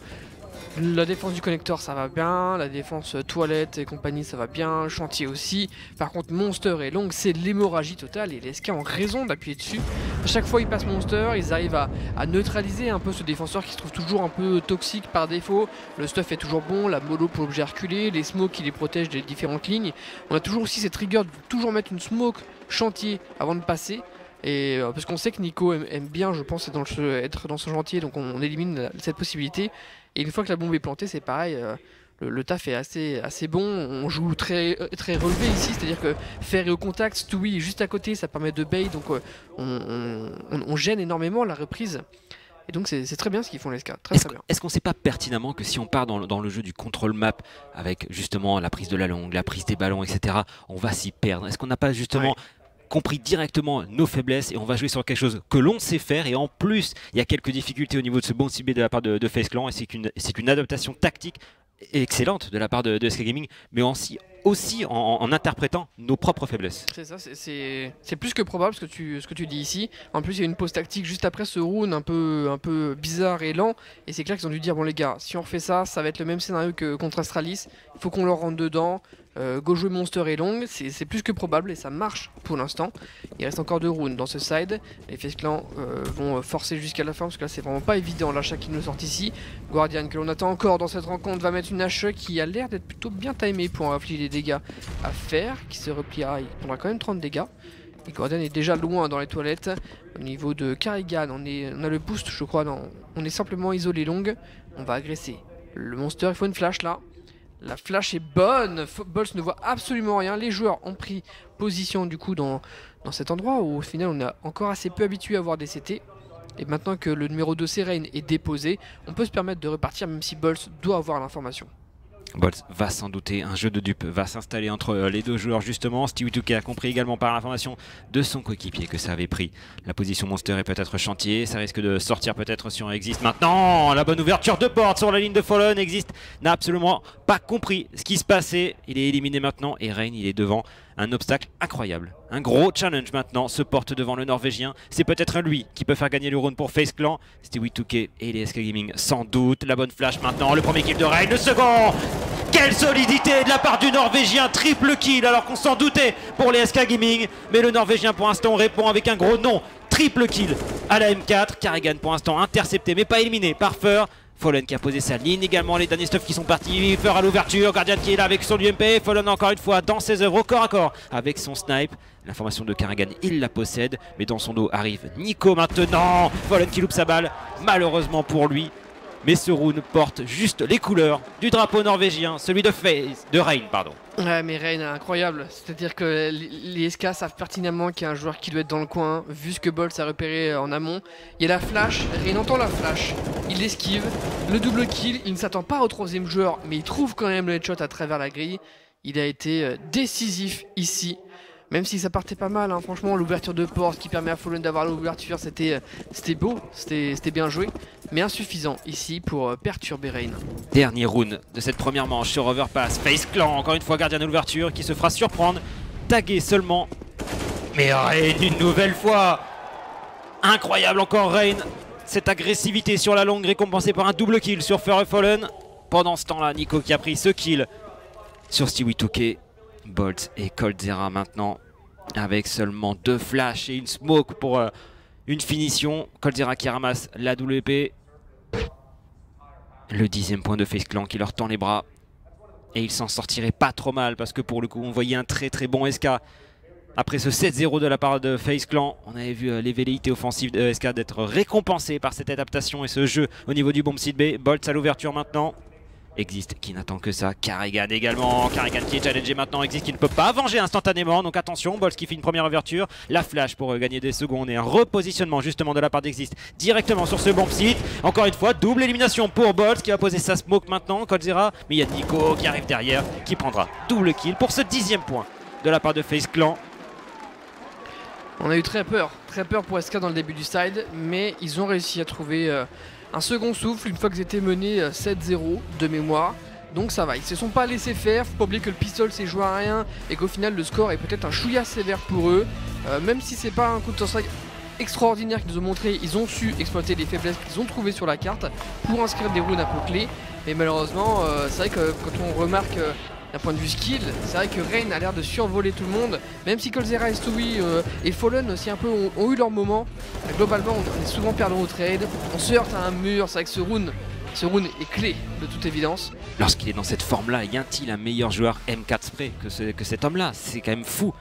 la défense du connecteur ça va bien, la défense euh, toilette et compagnie ça va bien, chantier aussi. Par contre Monster et Long c'est l'hémorragie totale et les SK ont raison d'appuyer dessus. À chaque fois ils passent Monster, ils arrivent à, neutraliser un peu ce défenseur qui se trouve toujours un peu toxique par défaut. Le stuff est toujours bon, la mollo pour l'objet reculé, les smokes qui les protègent des différentes lignes. On a toujours aussi cette rigueur de toujours mettre une smoke chantier avant de passer. Et euh, parce qu'on sait que Nico aime, bien, je pense, être dans, son chantier, donc on, élimine cette possibilité. Et une fois que la bombe est plantée, c'est pareil. Euh, le, taf est assez, assez bon, on joue très, très relevé ici, c'est-à-dire que faire et au contact, Stewie est juste à côté, ça permet de bait, donc euh, on, gêne énormément la reprise. Et donc c'est très bien ce qu'ils font les SK, très Est-ce très bien. Est-ce qu'on sait pas pertinemment que si on part dans, dans, le jeu du control map, avec justement la prise de la longue, la prise des ballons, etc., on va s'y perdre? Est-ce qu'on n'a pas justement compris directement nos faiblesses et on va jouer sur quelque chose que l'on sait faire. Et en plus il y a quelques difficultés au niveau de ce bon ciblé de la part de, Face Clan et c'est une, adaptation tactique excellente de la part de, de SK Gaming. Mais aussi, aussi en, interprétant nos propres faiblesses. C'est ça, c'est plus que probable ce que, tu, ce que tu dis ici. En plus, il y a une pause tactique juste après ce round un peu, un peu bizarre et lent. Et c'est clair qu'ils ont dû dire bon, les gars, si on refait ça, ça va être le même scénario que contre Astralis. Il faut qu'on leur rentre dedans. Euh, go jouer Monster et Long, c'est plus que probable et ça marche pour l'instant. Il reste encore deux rounds dans ce side. Les Face Clan euh, vont forcer jusqu'à la fin parce que là c'est vraiment pas évident l'achat qui nous sort ici. Guardian que l'on attend encore dans cette rencontre va mettre une hache qui a l'air d'être plutôt bien timée pour infliger dégâts à faire. Qui se repliera, il prendra quand même 30 dégâts. Et Guardian est déjà loin dans les toilettes. Au niveau de Carrigan, on, est, on a le boost je crois, on est simplement isolé long. On va agresser le monster, il faut une flash là. La flash est bonne, Bols ne voit absolument rien. Les joueurs ont pris position du coup dans, dans cet endroit où au final on est encore assez peu habitué à voir des CT. Et maintenant que le numéro 2 Serene est déposé, on peut se permettre de repartir même si Bols doit avoir l'information. Bolt va s'en douter, un jeu de dupe va s'installer entre euh, les deux joueurs justement. Stewie Touquet a compris également par l'information de son coéquipier que ça avait pris la position monster et peut-être chantier. Ça risque de sortir peut-être si on existe maintenant. La bonne ouverture de porte sur la ligne de Fallen. Existe n'a absolument pas compris ce qui se passait. Il est éliminé maintenant et Rain il est devant un obstacle incroyable. Un gros challenge maintenant se porte devant le Norvégien. C'est peut-être lui qui peut faire gagner le round pour Face Clan. Stewie Touquet et les SK Gaming sans doute. La bonne flash maintenant. Le premier kill de Rain. Le second quelle solidité de la part du Norvégien, triple kill alors qu'on s'en doutait pour les SK Gaming. Mais le Norvégien pour l'instant répond avec un gros non. Triple kill à la M4. Carrigan pour l'instant intercepté mais pas éliminé par Fur. Fallen qui a posé sa ligne également, les derniers stuff qui sont partis, Fer à l'ouverture, Guardian qui est là avec son UMP, Fallen encore une fois dans ses œuvres au corps à corps avec son snipe. L'information de Karagan, il la possède, mais dans son dos arrive Nico maintenant. Fallen qui loupe sa balle, malheureusement pour lui. Mais ce rune porte juste les couleurs du drapeau norvégien, celui de Face, de Rain, pardon. Ouais, mais Rain, incroyable. C'est-à-dire que les SK savent pertinemment qu'il y a un joueur qui doit être dans le coin, vu ce que Bolt a repéré en amont. Il y a la flash, Rain entend la flash, il esquive, le double kill, il ne s'attend pas au troisième joueur, mais il trouve quand même le headshot à travers la grille. Il a été euh, décisif ici. Même si ça partait pas mal, hein, franchement, l'ouverture de porte qui permet à Fallen d'avoir l'ouverture, c'était euh, beau, c'était bien joué, mais insuffisant ici pour euh, perturber Rain. Dernier round de cette première manche sur Overpass. Face Clan, encore une fois gardien de l'ouverture, qui se fera surprendre, tagué seulement. Mais Rain, une nouvelle fois Incroyable encore Rain Cette agressivité sur la longue récompensée par un double kill sur Furry Fallen. Pendant ce temps-là, Nico qui a pris ce kill sur Stewie Touquet. Bolt et Coldzera maintenant avec seulement deux flashs et une smoke pour euh, une finition. Coldzera qui ramasse la WP. Le dixième point de Face Clan qui leur tend les bras. Et il s'en sortirait pas trop mal parce que pour le coup on voyait un très très bon SK. Après ce 7-0 de la part de Face Clan, on avait vu euh, les velléités offensives de SK d'être récompensées par cette adaptation et ce jeu au niveau du bomb site B. Bolt à l'ouverture maintenant existe qui n'attend que ça. Carrigan également. Carrigan qui est challengé maintenant. Existe qui ne peut pas venger instantanément. Donc attention, Bols qui fait une première ouverture. La flash pour euh, gagner des secondes et un repositionnement justement de la part d'Exist directement sur ce bomb site. Encore une fois, double élimination pour Bols qui va poser sa smoke maintenant. Coldzera. Mais il y a Nico qui arrive derrière qui prendra double kill pour ce dixième point de la part de Face Clan. On a eu très peur, très peur pour SK dans le début du side, mais ils ont réussi à trouver euh, un second souffle une fois qu'ils étaient menés 7-0 euh, de mémoire. Donc ça va, ils se sont pas laissés faire, faut pas oublier que le pistol s'est joué à rien et qu'au final le score est peut-être un chouïa sévère pour eux. Euh, même si c'est pas un coup de strike extraordinaire qu'ils nous ont montré, ils ont su exploiter les faiblesses qu'ils ont trouvées sur la carte pour inscrire des runes un peu clés. Mais malheureusement, euh, c'est vrai que quand on remarque d'un point de vue skill, c'est vrai que Rain a l'air de survoler tout le monde, même si Colzera et Stewie euh, et Fallen aussi un peu ont, eu leur moment. Globalement, on est souvent perdant au trade, on se heurte à un mur, c'est vrai que ce rune, ce rune est clé de toute évidence. Lorsqu'il est dans cette forme-là, y a-t-il un meilleur joueur M4 spray que, que cet homme-là? C'est quand même fou.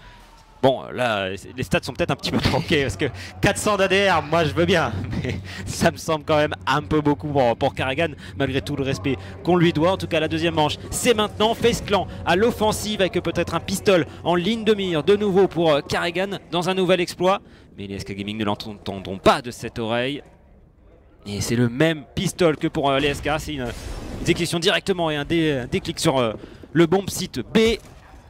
Bon, là, les stats sont peut-être un petit peu tronqués parce que 400 d'ADR, moi je veux bien, mais ça me semble quand même un peu beaucoup pour, Karagan, malgré tout le respect qu'on lui doit. En tout cas, la deuxième manche, c'est maintenant Face Clan à l'offensive avec peut-être un pistol en ligne de mire de nouveau pour euh, Karagan dans un nouvel exploit. Mais les SK Gaming ne l'entendront pas de cette oreille. Et c'est le même pistol que pour euh, les SK, c'est une, exécution directement et un, déclic sur euh, le bomb site B.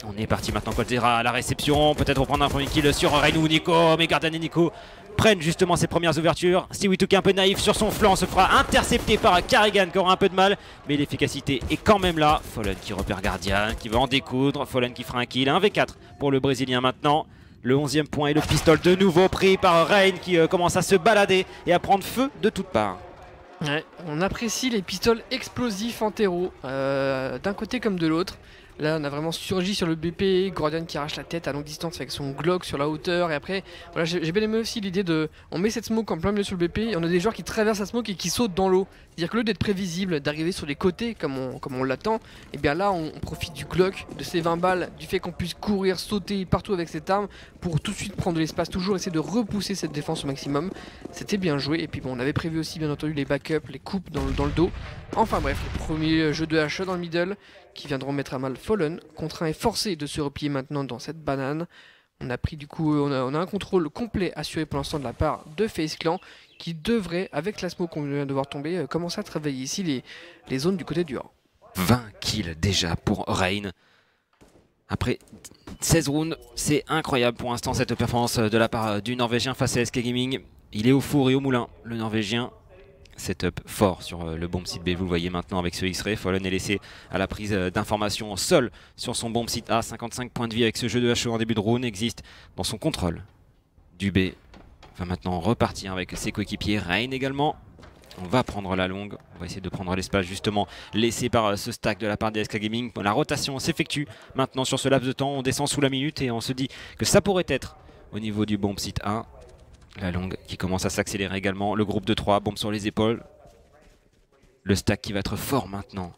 On est parti maintenant Coltera à la réception, peut-être reprendre un premier kill sur Reinou Nico, mais Garden et Nico prennent justement ses premières ouvertures. Est un peu naïf sur son flanc se fera intercepter par Carrigan qui aura un peu de mal, mais l'efficacité est quand même là. Fallen qui repère Guardian, qui va en découdre, Fallen qui fera un kill, un V4 pour le Brésilien maintenant. Le 11e point et le pistol de nouveau pris par Rain qui euh, commence à se balader et à prendre feu de toutes parts. on apprécie les pistoles explosifs en terreau, euh, d'un côté comme de l'autre. Là, on a vraiment surgi sur le BP, Gordon qui arrache la tête à longue distance avec son Glock sur la hauteur. Et après, voilà, j'ai bien aimé aussi l'idée de. On met cette smoke en plein milieu sur le BP et on a des joueurs qui traversent la smoke et qui sautent dans l'eau. C'est-à-dire que lieu d'être prévisible, d'arriver sur les côtés comme on, comme on l'attend, et eh bien là, on, profite du Glock, de ces 20 balles, du fait qu'on puisse courir, sauter partout avec cette arme pour tout de suite prendre de l'espace, toujours essayer de repousser cette défense au maximum. C'était bien joué. Et puis bon, on avait prévu aussi, bien entendu, les backups, les coupes dans, dans le dos. Enfin bref, le premier jeu de HE dans le middle qui viendront mettre à mal Fallen, contraint et forcé de se replier maintenant dans cette banane. On a pris du coup, on a, un contrôle complet assuré pour l'instant de la part de Face Clan qui devrait, avec la smoke qu'on vient de voir tomber, euh, commencer à travailler ici les, zones du côté du 20 kills déjà pour Rain. Après 16 rounds, c'est incroyable pour l'instant cette performance de la part du Norvégien face à SK Gaming. Il est au four et au moulin, le Norvégien setup fort sur euh, le bomb site B. Vous le voyez maintenant avec ce X-Ray. Fallen est laissé à la prise euh, d'informations seul sur son bomb site A. 55 points de vie avec ce jeu de HE en début de round existe dans son contrôle du B. Va maintenant repartir avec ses coéquipiers. Rain également. On va prendre la longue. On va essayer de prendre l'espace justement laissé par euh, ce stack de la part des SK Gaming. La rotation s'effectue maintenant sur ce laps de temps. On descend sous la minute et on se dit que ça pourrait être au niveau du bomb site A la longue qui commence à s'accélérer également. Le groupe de 3, bombe sur les épaules. Le stack qui va être fort maintenant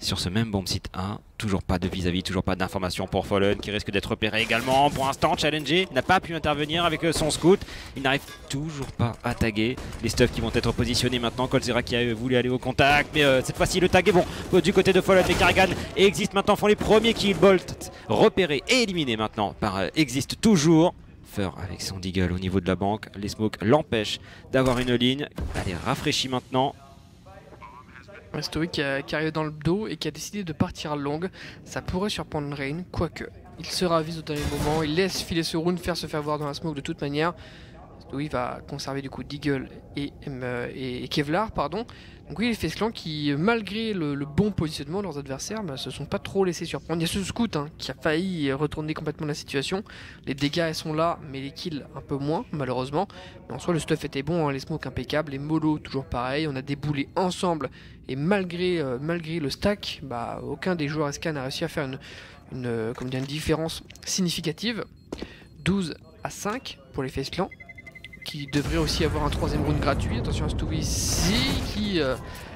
sur ce même bomb site A. Toujours pas de vis-à-vis, toujours pas d'informations pour Fallen qui risque d'être repéré également. Pour l'instant, Challenger n'a pas pu intervenir avec euh, son scout. Il n'arrive toujours pas à taguer. Les stuffs qui vont être positionnés maintenant. Colzera qui a voulu aller au contact. Mais euh, cette fois-ci, le tag est bon du côté de Fallen. Mais Carrigan et Exist maintenant font les premiers kills. Bolt repéré et éliminé maintenant par euh, Exist toujours. Avec son deagle au niveau de la banque. Les smokes l'empêchent d'avoir une ligne. Elle est rafraîchie maintenant. Story qui, qui, arrive dans le dos et qui a décidé de partir long. Ça pourrait surprendre Rain, quoique. Il se ravise au dernier moment, il laisse filer ce rune faire se faire voir dans la smoke de toute manière. Story va conserver du coup Deagle et, et, Kevlar, pardon. Donc oui, les Face Clan qui, malgré le, bon positionnement de leurs adversaires, bah, se sont pas trop laissés surprendre. Il y a ce scout hein, qui a failli retourner complètement la situation. Les dégâts sont là, mais les kills un peu moins, malheureusement. Mais en soi, le stuff était bon, hein, les smokes impeccables, les molos toujours pareil. On a déboulé ensemble et malgré, euh, le stack, bah, aucun des joueurs SK n'a réussi à faire une, euh, différence significative. 12 à 5 pour les Face Clan qui devrait aussi avoir un troisième round gratuit. Attention à Stewie qui euh,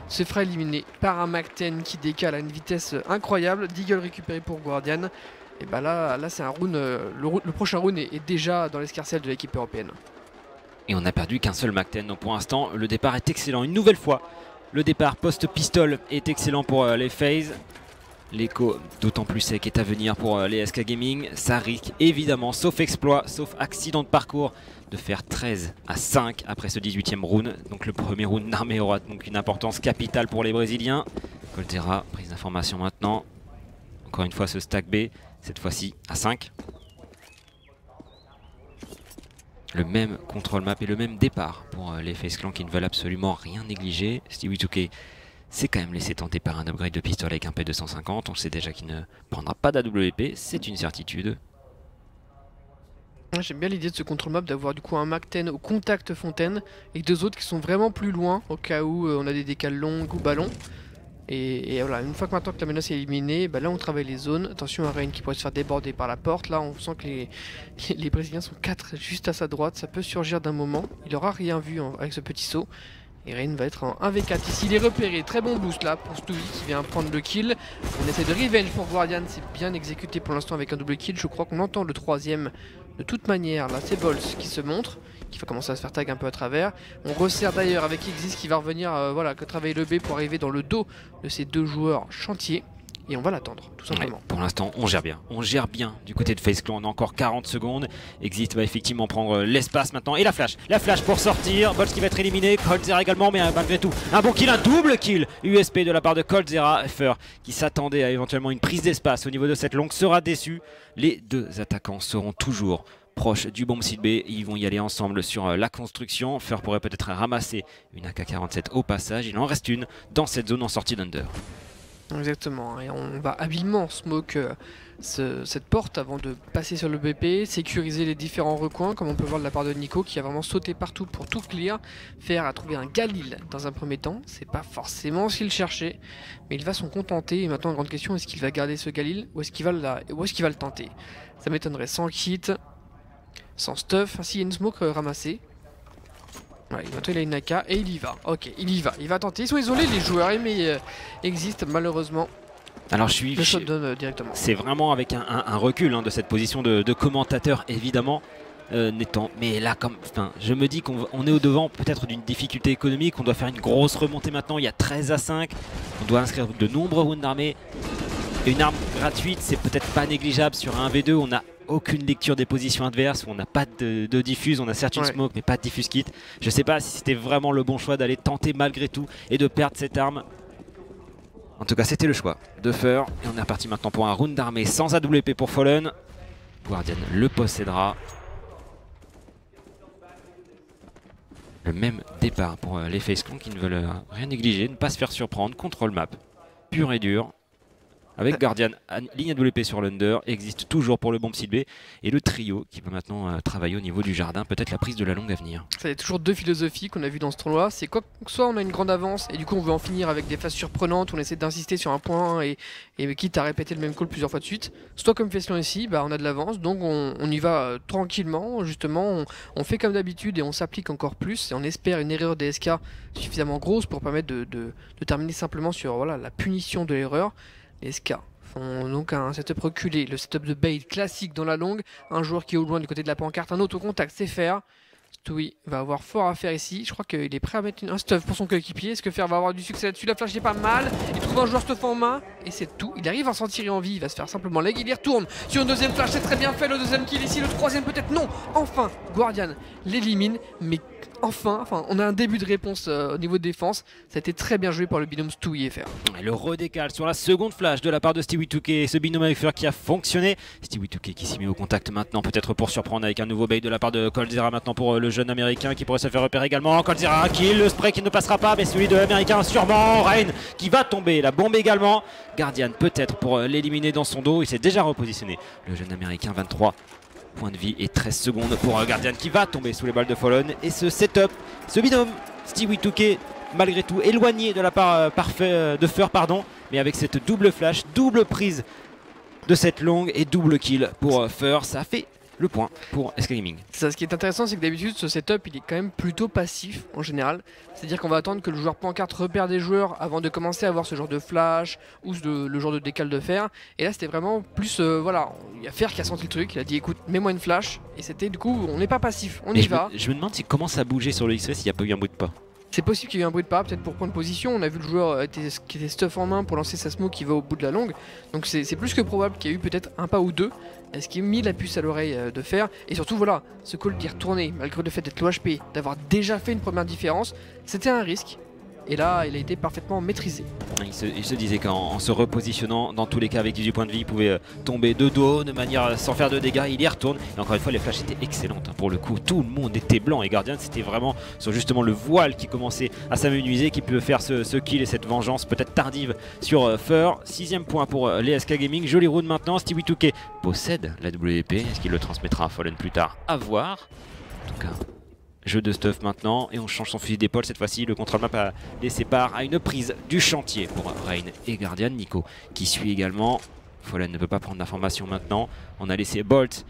se fera éliminer par un Mac-10 qui décale à une vitesse incroyable. Deagle récupéré pour Guardian. Et bah là, c'est un round, euh, le, prochain round est, déjà dans l'escarcelle de l'équipe européenne. Et on n'a perdu qu'un seul Mac-10, donc pour l'instant le départ est excellent. Une nouvelle fois, le départ post-pistol est excellent pour euh, les FaZe. L'écho d'autant plus sec est à venir pour les SK Gaming. Ça risque évidemment, sauf exploit, sauf accident de parcours, de faire 13 à 5 après ce 18e round. Donc le premier round d'armée aura donc une importance capitale pour les Brésiliens. Coltera, prise d'information maintenant. Encore une fois ce stack B, cette fois-ci à 5. Le même contrôle map et le même départ pour euh, les Face Clan qui ne veulent absolument rien négliger. Stevie Touquet s'est quand même laissé tenter par un upgrade de pistolet avec un P250. On sait déjà qu'il ne prendra pas d'AWP, c'est une certitude. J'aime bien l'idée de ce contrôle map d'avoir du coup un Mac 10 au contact fontaine et deux autres qui sont vraiment plus loin au cas où euh, on a des décales longues ou ballons. Et, voilà, une fois que maintenant que la menace est éliminée, bah là on travaille les zones. Attention à Rain qui pourrait se faire déborder par la porte. Là on sent que les, Brésiliens sont 4 juste à sa droite. Ça peut surgir d'un moment. Il aura rien vu avec ce petit saut. Et Rain va être en 1v4 ici. Il est repéré. Très bon boost là pour Stewie qui vient prendre le kill. On essaie de revenge pour Guardian. C'est bien exécuté pour l'instant avec un double kill. Je crois qu'on entend le troisième de toute manière. Là c'est Bols qui se montre. Qui va commencer à se faire tag un peu à travers. On resserre d'ailleurs avec Exis qui va revenir euh, voilà, travailler le B pour arriver dans le dos de ces deux joueurs chantiers et on va l'attendre, tout simplement. pour l'instant, on gère bien. On gère bien du côté de Face Clan. On a encore 40 secondes. Exit va effectivement prendre euh, l'espace maintenant. Et la flash. La flash pour sortir. Bols qui va être éliminé. Coldzera également, mais malgré tout, un bon kill, un double kill. USP de la part de Coldzera. Fer qui s'attendait à éventuellement une prise d'espace au niveau de cette longue sera déçu. Les deux attaquants seront toujours proches du bomb site B. Ils vont y aller ensemble sur euh, la construction. Fer pourrait peut-être ramasser une AK-47 au passage. Il en reste une dans cette zone en sortie d'Under. Exactement, et on va habilement smoke euh, cette porte avant de passer sur le BP, sécuriser les différents recoins, comme on peut voir de la part de Nico qui a vraiment sauté partout pour tout clear, faire à trouver un Galil dans un premier temps, c'est pas forcément qu'il cherchait, mais il va s'en contenter, et maintenant la grande question, est-ce qu'il va garder ce Galil ou est-ce qu'il va, est va le tenter? Ça m'étonnerait sans kit, sans stuff, ainsi il y a une smoke euh, ramassée, il a une AK et il y va. Ok, il y va. Il va tenter. Ils sont isolés les joueurs, mais euh, existent malheureusement. Alors je suis. Le directement. C'est vraiment avec un, recul hein, de cette position de, commentateur évidemment. Euh, mais là comme enfin je me dis qu'on est au devant peut-être d'une difficulté économique on doit faire une grosse remontée maintenant il y a 13 à 5 on doit inscrire de nombreux rounds d'armée une arme gratuite c'est peut-être pas négligeable sur un V2 on a aucune lecture des positions adverses, on n'a pas de, diffuse, on a certes une smoke mais pas de diffuse kit. Je sais pas si c'était vraiment le bon choix d'aller tenter malgré tout et de perdre cette arme. En tout cas c'était le choix de Fur et on est reparti maintenant pour un round d'armée sans AWP pour Fallen. Guardian le possédera. Le même départ pour euh, les Face qui ne veulent euh, rien négliger, ne pas se faire surprendre, contrôle map, pur et dur. Avec Guardian, ligne AWP sur l'under, existe toujours pour le bomb ciblé. Et le trio qui va maintenant euh, travailler au niveau du jardin, peut-être la prise de la longue à venir. Ça a toujours deux philosophies qu'on a vu dans ce tournoi. C'est quoi soit on a une grande avance et du coup on veut en finir avec des phases surprenantes, on essaie d'insister sur un point et, quitte à répéter le même call plusieurs fois de suite. Soit comme Feslion ici, bah, on a de l'avance, donc on, y va euh, tranquillement, justement, on, fait comme d'habitude et on s'applique encore plus et on espère une erreur DSK suffisamment grosse pour permettre de, de terminer simplement sur voilà, la punition de l'erreur. Les SK font donc un setup reculé, le setup de bait classique dans la longue, un joueur qui est au loin du côté de la pancarte, un autre contact, c'est faire. Stewie va avoir fort à faire ici. Je crois qu'il est prêt à mettre un stuff pour son coéquipier. Est-ce que Fer va avoir du succès là-dessus? La flash est pas mal. Il trouve un joueur stuff en main. Et c'est tout. Il arrive à s'en tirer en vie. Il va se faire simplement leg. Il retourne sur une deuxième flash. C'est très bien fait. Le deuxième kill ici. Le troisième peut-être non. Enfin, Guardian l'élimine. Mais enfin, enfin, on a un début de réponse euh, au niveau de défense. Ça a été très bien joué par le binôme Stewie et. Le redécale sur la seconde flash de la part de Stewie Touquet. Ce binôme avec qui a fonctionné. Stewie Touquet qui s'y met au contact maintenant, peut-être pour surprendre avec un nouveau bait de la part de Coldzera maintenant pour euh, le jeune américain qui pourrait se faire repérer également. Coldzera kill, le spray qui ne passera pas, mais celui de l'américain sûrement. Rain qui va tomber, la bombe également. Guardian peut-être pour euh, l'éliminer dans son dos. Il s'est déjà repositionné. Le jeune américain 23 points de vie et 13 secondes pour un Guardian qui va tomber sous les balles de Fallon. Et ce setup, ce binôme, Stewie Touquet, malgré tout éloigné de la part euh, euh, de Fur, pardon, mais avec cette double flash, double prise de cette longue et double kill pour euh, Fur, ça fait le point pour SK Gaming. Ça, ce qui est intéressant, c'est que d'habitude, ce setup, il est quand même plutôt passif en général. C'est-à-dire qu'on va attendre que le joueur pancarte repère des joueurs avant de commencer à avoir ce genre de flash ou le genre de décal de fer. Et là, c'était vraiment plus, euh, voilà, il y a Fer qui a senti le truc, il a dit écoute, mets-moi une flash. Et c'était du coup, on n'est pas passif, on y va. je me demande s'il commence à bouger sur le X-Ray s'il n'y a pas eu un bruit de pas. C'est possible qu'il y ait eu un bruit de pas, peut-être pour prendre position. On a vu le joueur euh, qui était stuff en main pour lancer sa smoke qui va au bout de la longue. Donc c'est plus que probable qu'il y ait eu peut-être un pas ou deux. Est-ce qu'il a mis la puce à l'oreille euh, de fer Et surtout, voilà, ce call d'y retourner, malgré le fait d'être l'OHP, d'avoir déjà fait une première différence, c'était un risque. Et là, il a été parfaitement maîtrisé. Il se, disait qu'en se repositionnant, dans tous les cas avec 18 points de vie, il pouvait euh, tomber de dos de manière sans faire de dégâts. Il y retourne. Et encore une fois, les flashs étaient excellentes. Hein. Pour le coup, tout le monde était blanc. Et Guardian, c'était vraiment sur justement le voile qui commençait à s'amenuiser, qui peut faire ce, kill et cette vengeance peut-être tardive sur euh, Fur. Sixième point pour euh, les SK Gaming. Jolie round maintenant. Stevie Touquet possède la WP. Est-ce qu'il le transmettra à Fallen plus tard? À voir. En tout cas, Jeu de stuff maintenant et on change son fusil d'épaule cette fois-ci. Le contrôle map les sépare à une prise du chantier pour Rain et Guardian. Nico qui suit également. Fallen ne peut pas prendre d'informations maintenant. On a laissé Bolt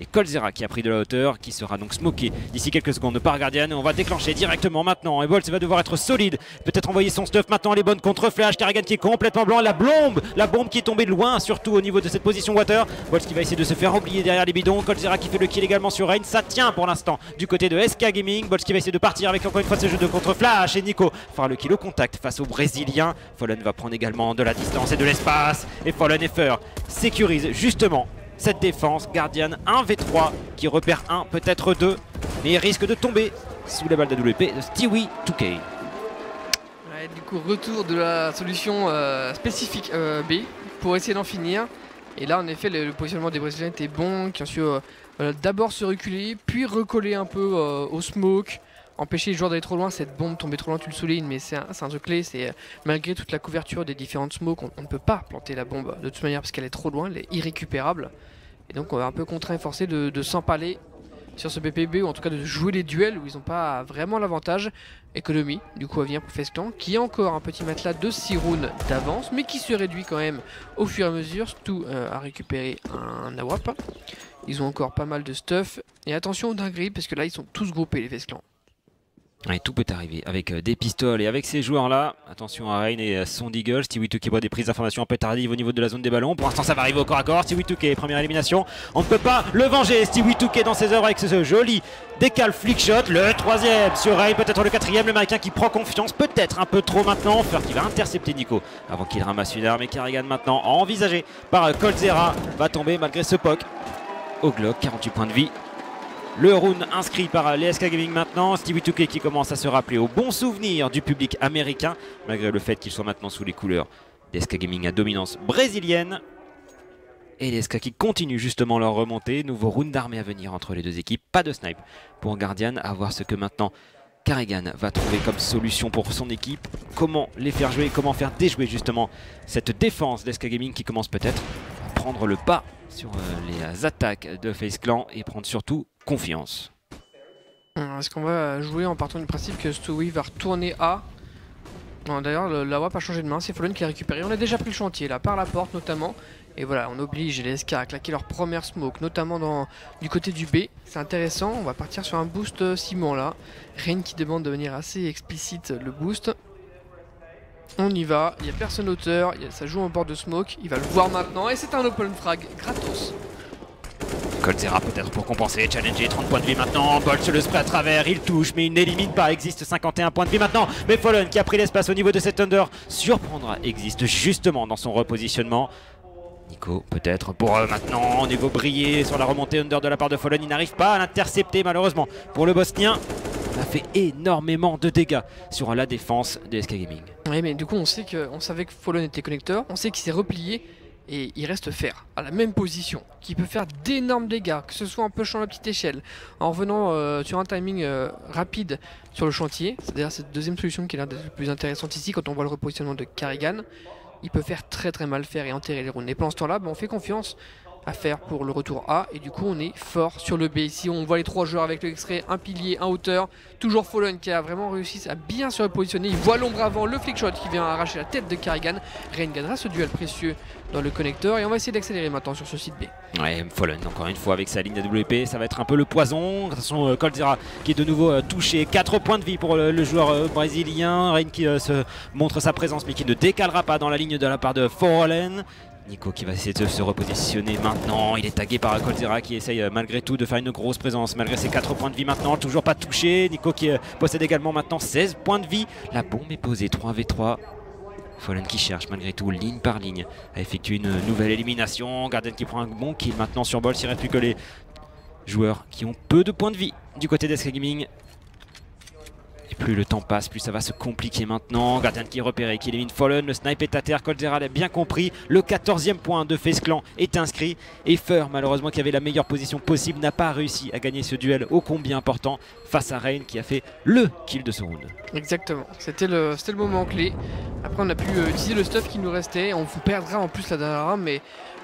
et Colzera qui a pris de la hauteur, qui sera donc smoké d'ici quelques secondes par Guardian. On va déclencher directement maintenant. Et Bolt va devoir être solide. Peut-être envoyer son stuff maintenant. Les bonnes contre Flash. Carrigan qui est complètement blanc. La bombe, la bombe qui est tombée loin, surtout au niveau de cette position water. Bolt qui va essayer de se faire oublier derrière les bidons. Colzera qui fait le kill également sur Rain. Ça tient pour l'instant du côté de SK Gaming. Bolt qui va essayer de partir avec encore une fois ce jeu de contre Flash. Et Nico fera le kill au contact face au Brésilien. Fallen va prendre également de la distance et de l'espace. Et Fallen et Fur sécurise justement cette défense. Guardian 1v3 qui repère 1, peut-être 2, mais il risque de tomber sous la balle d'AWP de Stewie 2K. du coup, retour de la solution euh, spécifique euh, B pour essayer d'en finir. Et là, en effet, le, positionnement des Brésiliens était bon, qui ont su euh, d'abord se reculer, puis recoller un peu au smoke, empêcher les joueurs d'aller trop loin, cette bombe tomber trop loin, tu le soulignes, mais c'est un, truc clé, c'est malgré toute la couverture des différentes smokes, on, ne peut pas planter la bombe de toute manière parce qu'elle est trop loin, elle est irrécupérable. Et donc on est un peu contraint et forcé de, s'empaler sur ce BPB, ou en tout cas de jouer les duels où ils n'ont pas vraiment l'avantage. Économie, du coup à venir pour Fesclan, qui a encore un petit matelas de 6 rounds d'avance, mais qui se réduit quand même au fur et à mesure, surtout euh, à récupérer un AWAP. Ils ont encore pas mal de stuff. Et attention aux dingueries, parce que là ils sont tous groupés les Fesclans tout peut arriver avec euh, des pistoles et avec ces joueurs-là. Attention à Rain et à son Deagle. Stewie qui voit des prises d'information un peu tardives au niveau de la zone des ballons. Pour l'instant, ça va arriver au corps à corps. Stewie Touquet, première élimination. On ne peut pas le venger. Stewie Touquet dans ses œuvres avec ce joli décal flick shot. Le troisième sur Rain, peut-être le quatrième. Le Américain qui prend confiance, peut-être un peu trop maintenant. Fer qui va intercepter Nico avant qu'il ramasse une arme. Et Carrigan maintenant envisagé par Colzera va tomber malgré ce poc au Glock. 48 points de vie le round inscrit par l'ESK Gaming maintenant. Stevie Touquet qui commence à se rappeler au bon souvenir du public américain, malgré le fait qu'il soit maintenant sous les couleurs d'ESK Gaming à dominance brésilienne. Et les SK qui continuent justement leur remontée. Nouveau round d'armée à venir entre les deux équipes. Pas de snipe pour Guardian. À voir ce que maintenant Carrigan va trouver comme solution pour son équipe Comment les faire jouer Comment faire déjouer justement cette défense d'SK Gaming qui commence peut-être à prendre le pas sur euh, les attaques de FaZe Clan et prendre surtout confiance. Est-ce qu'on va jouer en partant du principe que Stewie va retourner A D'ailleurs, la WAP a changé de main, c'est Fallen qui a récupéré. On a déjà pris le chantier là, par la porte notamment. Et voilà, on oblige les SK à claquer leur première smoke, notamment du côté du B. C'est intéressant, on va partir sur un boost euh, Simon là. Rain qui demande de venir assez explicite le boost. On y va, il n'y a personne hauteur, ça joue en bord de smoke, il va le voir maintenant et c'est un open frag gratos. Colzera peut-être pour compenser, challenger, 30 points de vie maintenant, Bolt se le spray à travers, il touche mais il n'élimine pas, existe 51 points de vie maintenant, mais Fallen qui a pris l'espace au niveau de cet under, surprendra, existe justement dans son repositionnement, Nico peut-être pour euh, maintenant au niveau briller sur la remontée under de la part de Fallen. Il n'arrive pas à l'intercepter malheureusement pour le Bosnien. Ça fait énormément de dégâts sur la défense de SK Gaming. Oui mais du coup on sait que on savait que Fallen était connecteur, on sait qu'il s'est replié et il reste faire à la même position, qui peut faire d'énormes dégâts, que ce soit en pushant à petite échelle, en revenant euh, sur un timing euh, rapide sur le chantier, c'est d'ailleurs cette deuxième solution qui est l'un des plus intéressantes ici quand on voit le repositionnement de Carrigan il peut faire très très mal faire et enterrer les runes. Et pendant ce temps-là, bah, on fait confiance à faire pour le retour A. Et du coup on est fort sur le B. Ici on voit les trois joueurs avec le un pilier un hauteur. Toujours Fallen qui a vraiment réussi à bien se repositionner. Il voit l'ombre avant le flickshot qui vient arracher la tête de Carrigan Rain gagnera ce duel précieux dans le connecteur. Et on va essayer d'accélérer maintenant sur ce site B. Ouais encore une fois avec sa ligne AWP ça va être un peu le poison. Attention euh, Coldzera qui est de nouveau euh, touché. 4 points de vie pour le, joueur euh, brésilien. Rain qui se montre sa présence mais qui ne décalera pas dans la ligne de la part de Fallen Nico qui va essayer de se repositionner maintenant. Il est tagué par Colzera qui essaye euh, malgré tout de faire une grosse présence malgré ses 4 points de vie maintenant. Toujours pas touché. Nico qui euh, possède également maintenant 16 points de vie. La bombe est posée 3v3. Fallen qui cherche malgré tout ligne par ligne à effectuer une nouvelle élimination. Garden qui prend un bon kill maintenant sur Ball. Il ne reste plus que les joueurs qui ont peu de points de vie du côté d'Esca Gaming. Et plus le temps passe, plus ça va se compliquer maintenant. Gardien qui est repéré, qui élimine Fallen. Le snipe est à terre. Coldzera l'a bien compris. Le 14e point de Face Clan est inscrit. Et Fur, malheureusement, qui avait la meilleure position possible, n'a pas réussi à gagner ce duel ô combien important face à Rain qui a fait le kill de ce round. Exactement. C'était le, le moment clé. Après, on a pu euh, utiliser le stuff qui nous restait. On vous perdra en plus la dernière round, mais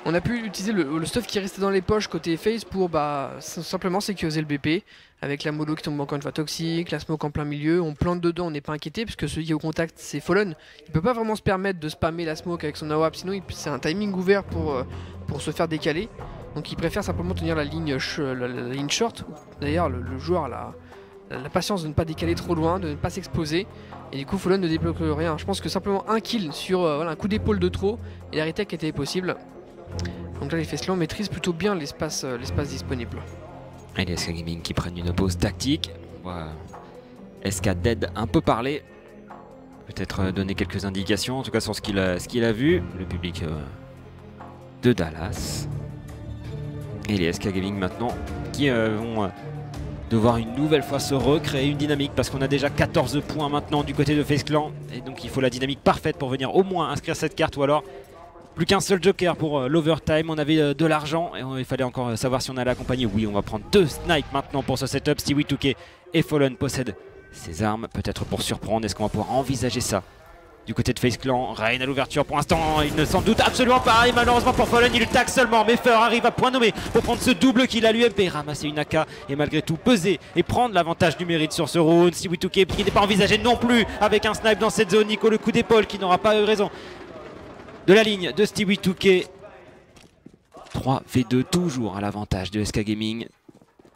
on a pu utiliser le, stuff qui restait dans les poches côté face pour bah, simplement sécuriser le BP avec la modo qui tombe encore une fois toxique, la smoke en plein milieu, on plante dedans, on n'est pas inquiété puisque celui qui est au contact c'est Fallen. Il peut pas vraiment se permettre de spammer la smoke avec son AWAP sinon c'est un timing ouvert pour, euh, pour se faire décaler. Donc il préfère simplement tenir la ligne, la, ligne short. D'ailleurs le, joueur a la, la, patience de ne pas décaler trop loin, de ne pas s'exposer. Et du coup Fallen ne débloque rien. Je pense que simplement un kill sur euh, un coup d'épaule de trop et la retake était possible. Donc là les Feslan maîtrisent plutôt bien l'espace euh, disponible. Et les SK Gaming qui prennent une pause tactique. On voit SK Dead un peu parler. Peut-être euh, donner quelques indications, en tout cas sur ce qu'il a, vu. Le public euh, de Dallas. Et les SK Gaming maintenant qui vont devoir une nouvelle fois se recréer une dynamique parce qu'on a déjà 14 points maintenant du côté de Face Clan. Et donc il faut la dynamique parfaite pour venir au moins inscrire cette carte ou alors plus qu'un seul joker pour euh, l'overtime. On avait euh, de l'argent et il fallait encore euh, savoir si on allait accompagner. Oui, on va prendre deux snipes maintenant pour ce setup. Stewie Touquet et Fallen possèdent ses armes, peut-être pour surprendre. Est-ce qu'on va pouvoir envisager ça du côté de Face Clan, Rain à l'ouverture pour l'instant, il ne s'en doute absolument pas et malheureusement pour Fallen il le tag seulement, mais Fer arrive à point nommé pour prendre ce double qu'il a l'UMP, ramasser une AK et malgré tout peser et prendre l'avantage du mérite sur ce round. Touquet qui n'est pas envisagé non plus avec un snipe dans cette zone, Nico le coup d'épaule qui n'aura pas eu raison de la ligne de Stewie Touquet. 3v2 toujours à l'avantage de SK Gaming.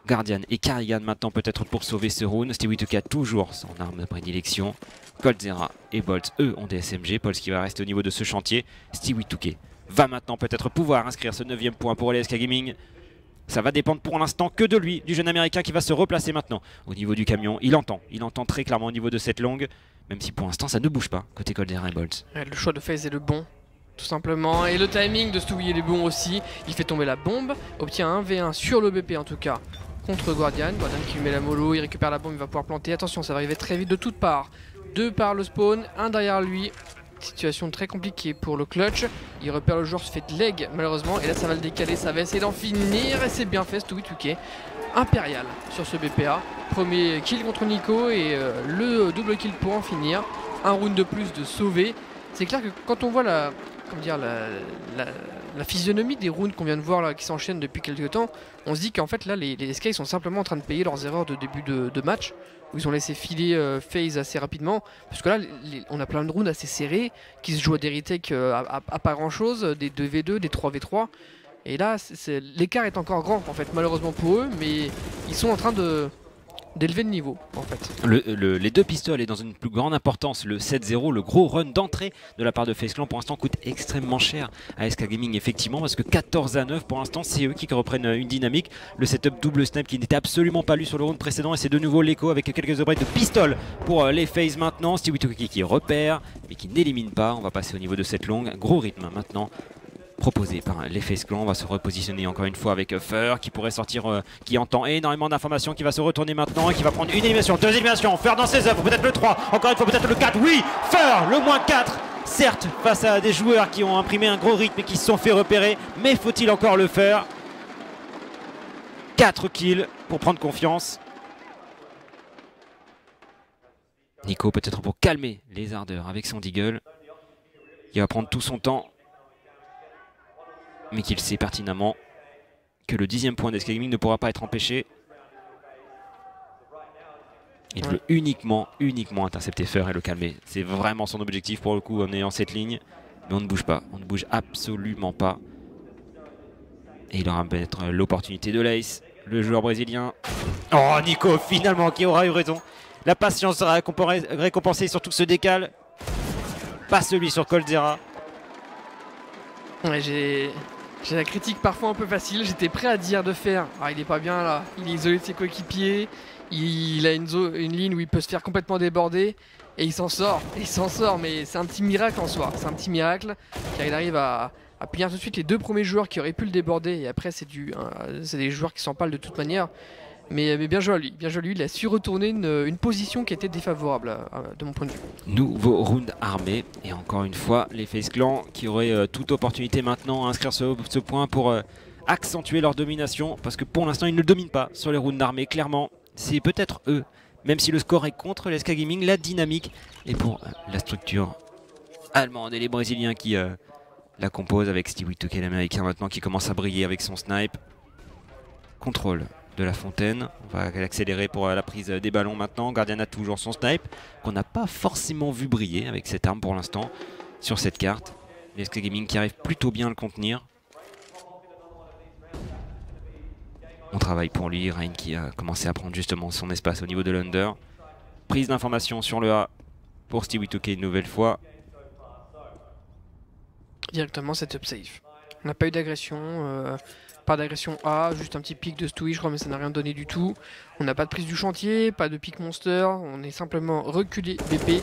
Guardian et Carrigan maintenant peut-être pour sauver ce round. Stewie Touquet a toujours son arme de prédilection. Coldzera et Bolt, eux, ont des SMG. Bolt qui va rester au niveau de ce chantier. Stewie Touquet va maintenant peut-être pouvoir inscrire ce 9 point pour les SK Gaming. Ça va dépendre pour l'instant que de lui, du jeune américain qui va se replacer maintenant au niveau du camion. Il entend, il entend très clairement au niveau de cette longue, même si pour l'instant ça ne bouge pas côté Coldzera et Bolt. Le choix de phase est le bon tout simplement. Et le timing de Stewie est bon aussi. Il fait tomber la bombe, obtient un V1 sur le BP en tout cas contre Guardian. Guardian qui lui met la mollo, il récupère la bombe, il va pouvoir planter. Attention, ça va arriver très vite de toutes parts. Deux par le spawn, un derrière lui. Situation très compliquée pour le clutch. Il repère le joueur, se fait leg malheureusement. Et là, ça va le décaler, ça va essayer d'en finir. Et c'est bien fait, Stewie Touquet impérial sur ce BPA. Premier kill contre Nico et euh, le double kill pour en finir. Un round de plus de sauver. C'est clair que quand on voit la, dire, la, physionomie des rounds qu'on vient de voir là, qui s'enchaînent depuis quelques temps, on se dit qu'en fait là les, les Sky sont simplement en train de payer leurs erreurs de début de, match où ils ont laissé filer euh, FaZe assez rapidement parce que là on a plein de rounds assez serrés qui se jouent à des retakes euh, à, pas grand chose, des 2v2, des 3v3 et là l'écart est encore grand en fait malheureusement pour eux mais ils sont en train de d'élever le niveau en fait. les deux pistolets dans une plus grande importance, le 7-0, le gros run d'entrée de la part de FaceClan pour l'instant coûte extrêmement cher à SK Gaming effectivement parce que 14 à 9 pour l'instant c'est eux qui reprennent une dynamique. Le setup double snap qui n'était absolument pas lu sur le round précédent et c'est de nouveau l'écho avec quelques upgrades de pistol pour euh, les FaZe maintenant. Stewie qui repère mais qui n'élimine pas. On va passer au niveau de cette longue. Gros rythme maintenant proposé par les Face Clan. On va se repositionner encore une fois avec Fur qui pourrait sortir, euh, qui entend énormément d'informations, qui va se retourner maintenant et qui va prendre une élimination, deux éliminations. Fur dans ses œuvres, peut-être le 3, encore une fois peut-être le 4. Oui, Fur, le moins 4. Certes, face à des joueurs qui ont imprimé un gros rythme et qui se sont fait repérer, mais faut-il encore le faire 4 kills pour prendre confiance. Nico peut-être pour calmer les ardeurs avec son Deagle. Il va prendre tout son temps mais qu'il sait pertinemment que le dixième point d'Escape Gaming ne pourra pas être empêché. Il veut uniquement, uniquement intercepter Fer et le calmer. C'est vraiment son objectif pour le coup en ayant cette ligne. Mais on ne bouge pas, on ne bouge absolument pas. Et il aura peut-être l'opportunité de l'Ace, le joueur brésilien. Oh, Nico, finalement, qui aura eu raison. La patience sera récompensée, surtout se décale. Pas celui sur Coldzera. Ouais, j'ai j'ai la critique parfois un peu facile. J'étais prêt à dire de faire. Ah, il est pas bien là. Il est isolé de ses coéquipiers. Il, a une, une, ligne où il peut se faire complètement déborder. Et il s'en sort. Il s'en sort. Mais c'est un petit miracle en soi. C'est un petit miracle. Car il arrive à, à tout de suite les deux premiers joueurs qui auraient pu le déborder. Et après, c'est des joueurs qui s'en parlent de toute manière. Mais, bien joué à lui, bien joué à lui, il a su retourner une, position qui était défavorable de mon point de vue. Nouveau round armé, et encore une fois, les Face Clan qui auraient euh, toute opportunité maintenant à inscrire ce, point pour euh, accentuer leur domination, parce que pour l'instant ils ne dominent pas sur les rounds armés, clairement, c'est peut-être eux, même si le score est contre l'SK Gaming, la dynamique est pour euh, la structure allemande et les Brésiliens qui la composent avec Stevie Tucker l'américain maintenant qui commence à briller avec son snipe. Contrôle de la fontaine. On va accélérer pour la prise des ballons maintenant. Guardian a toujours son snipe, qu'on n'a pas forcément vu briller avec cette arme pour l'instant sur cette carte. SK Gaming qui arrive plutôt bien à le contenir. On travaille pour lui, Rain qui a commencé à prendre justement son espace au niveau de l'under. Prise d'information sur le A pour Stevie Touquet une nouvelle fois. Directement setup safe. On n'a pas eu d'agression. Euh, pas d'agression A, juste un petit pic de Stewie, je crois, mais ça n'a rien donné du tout. On n'a pas de prise du chantier, pas de pic monster, on est simplement reculé BP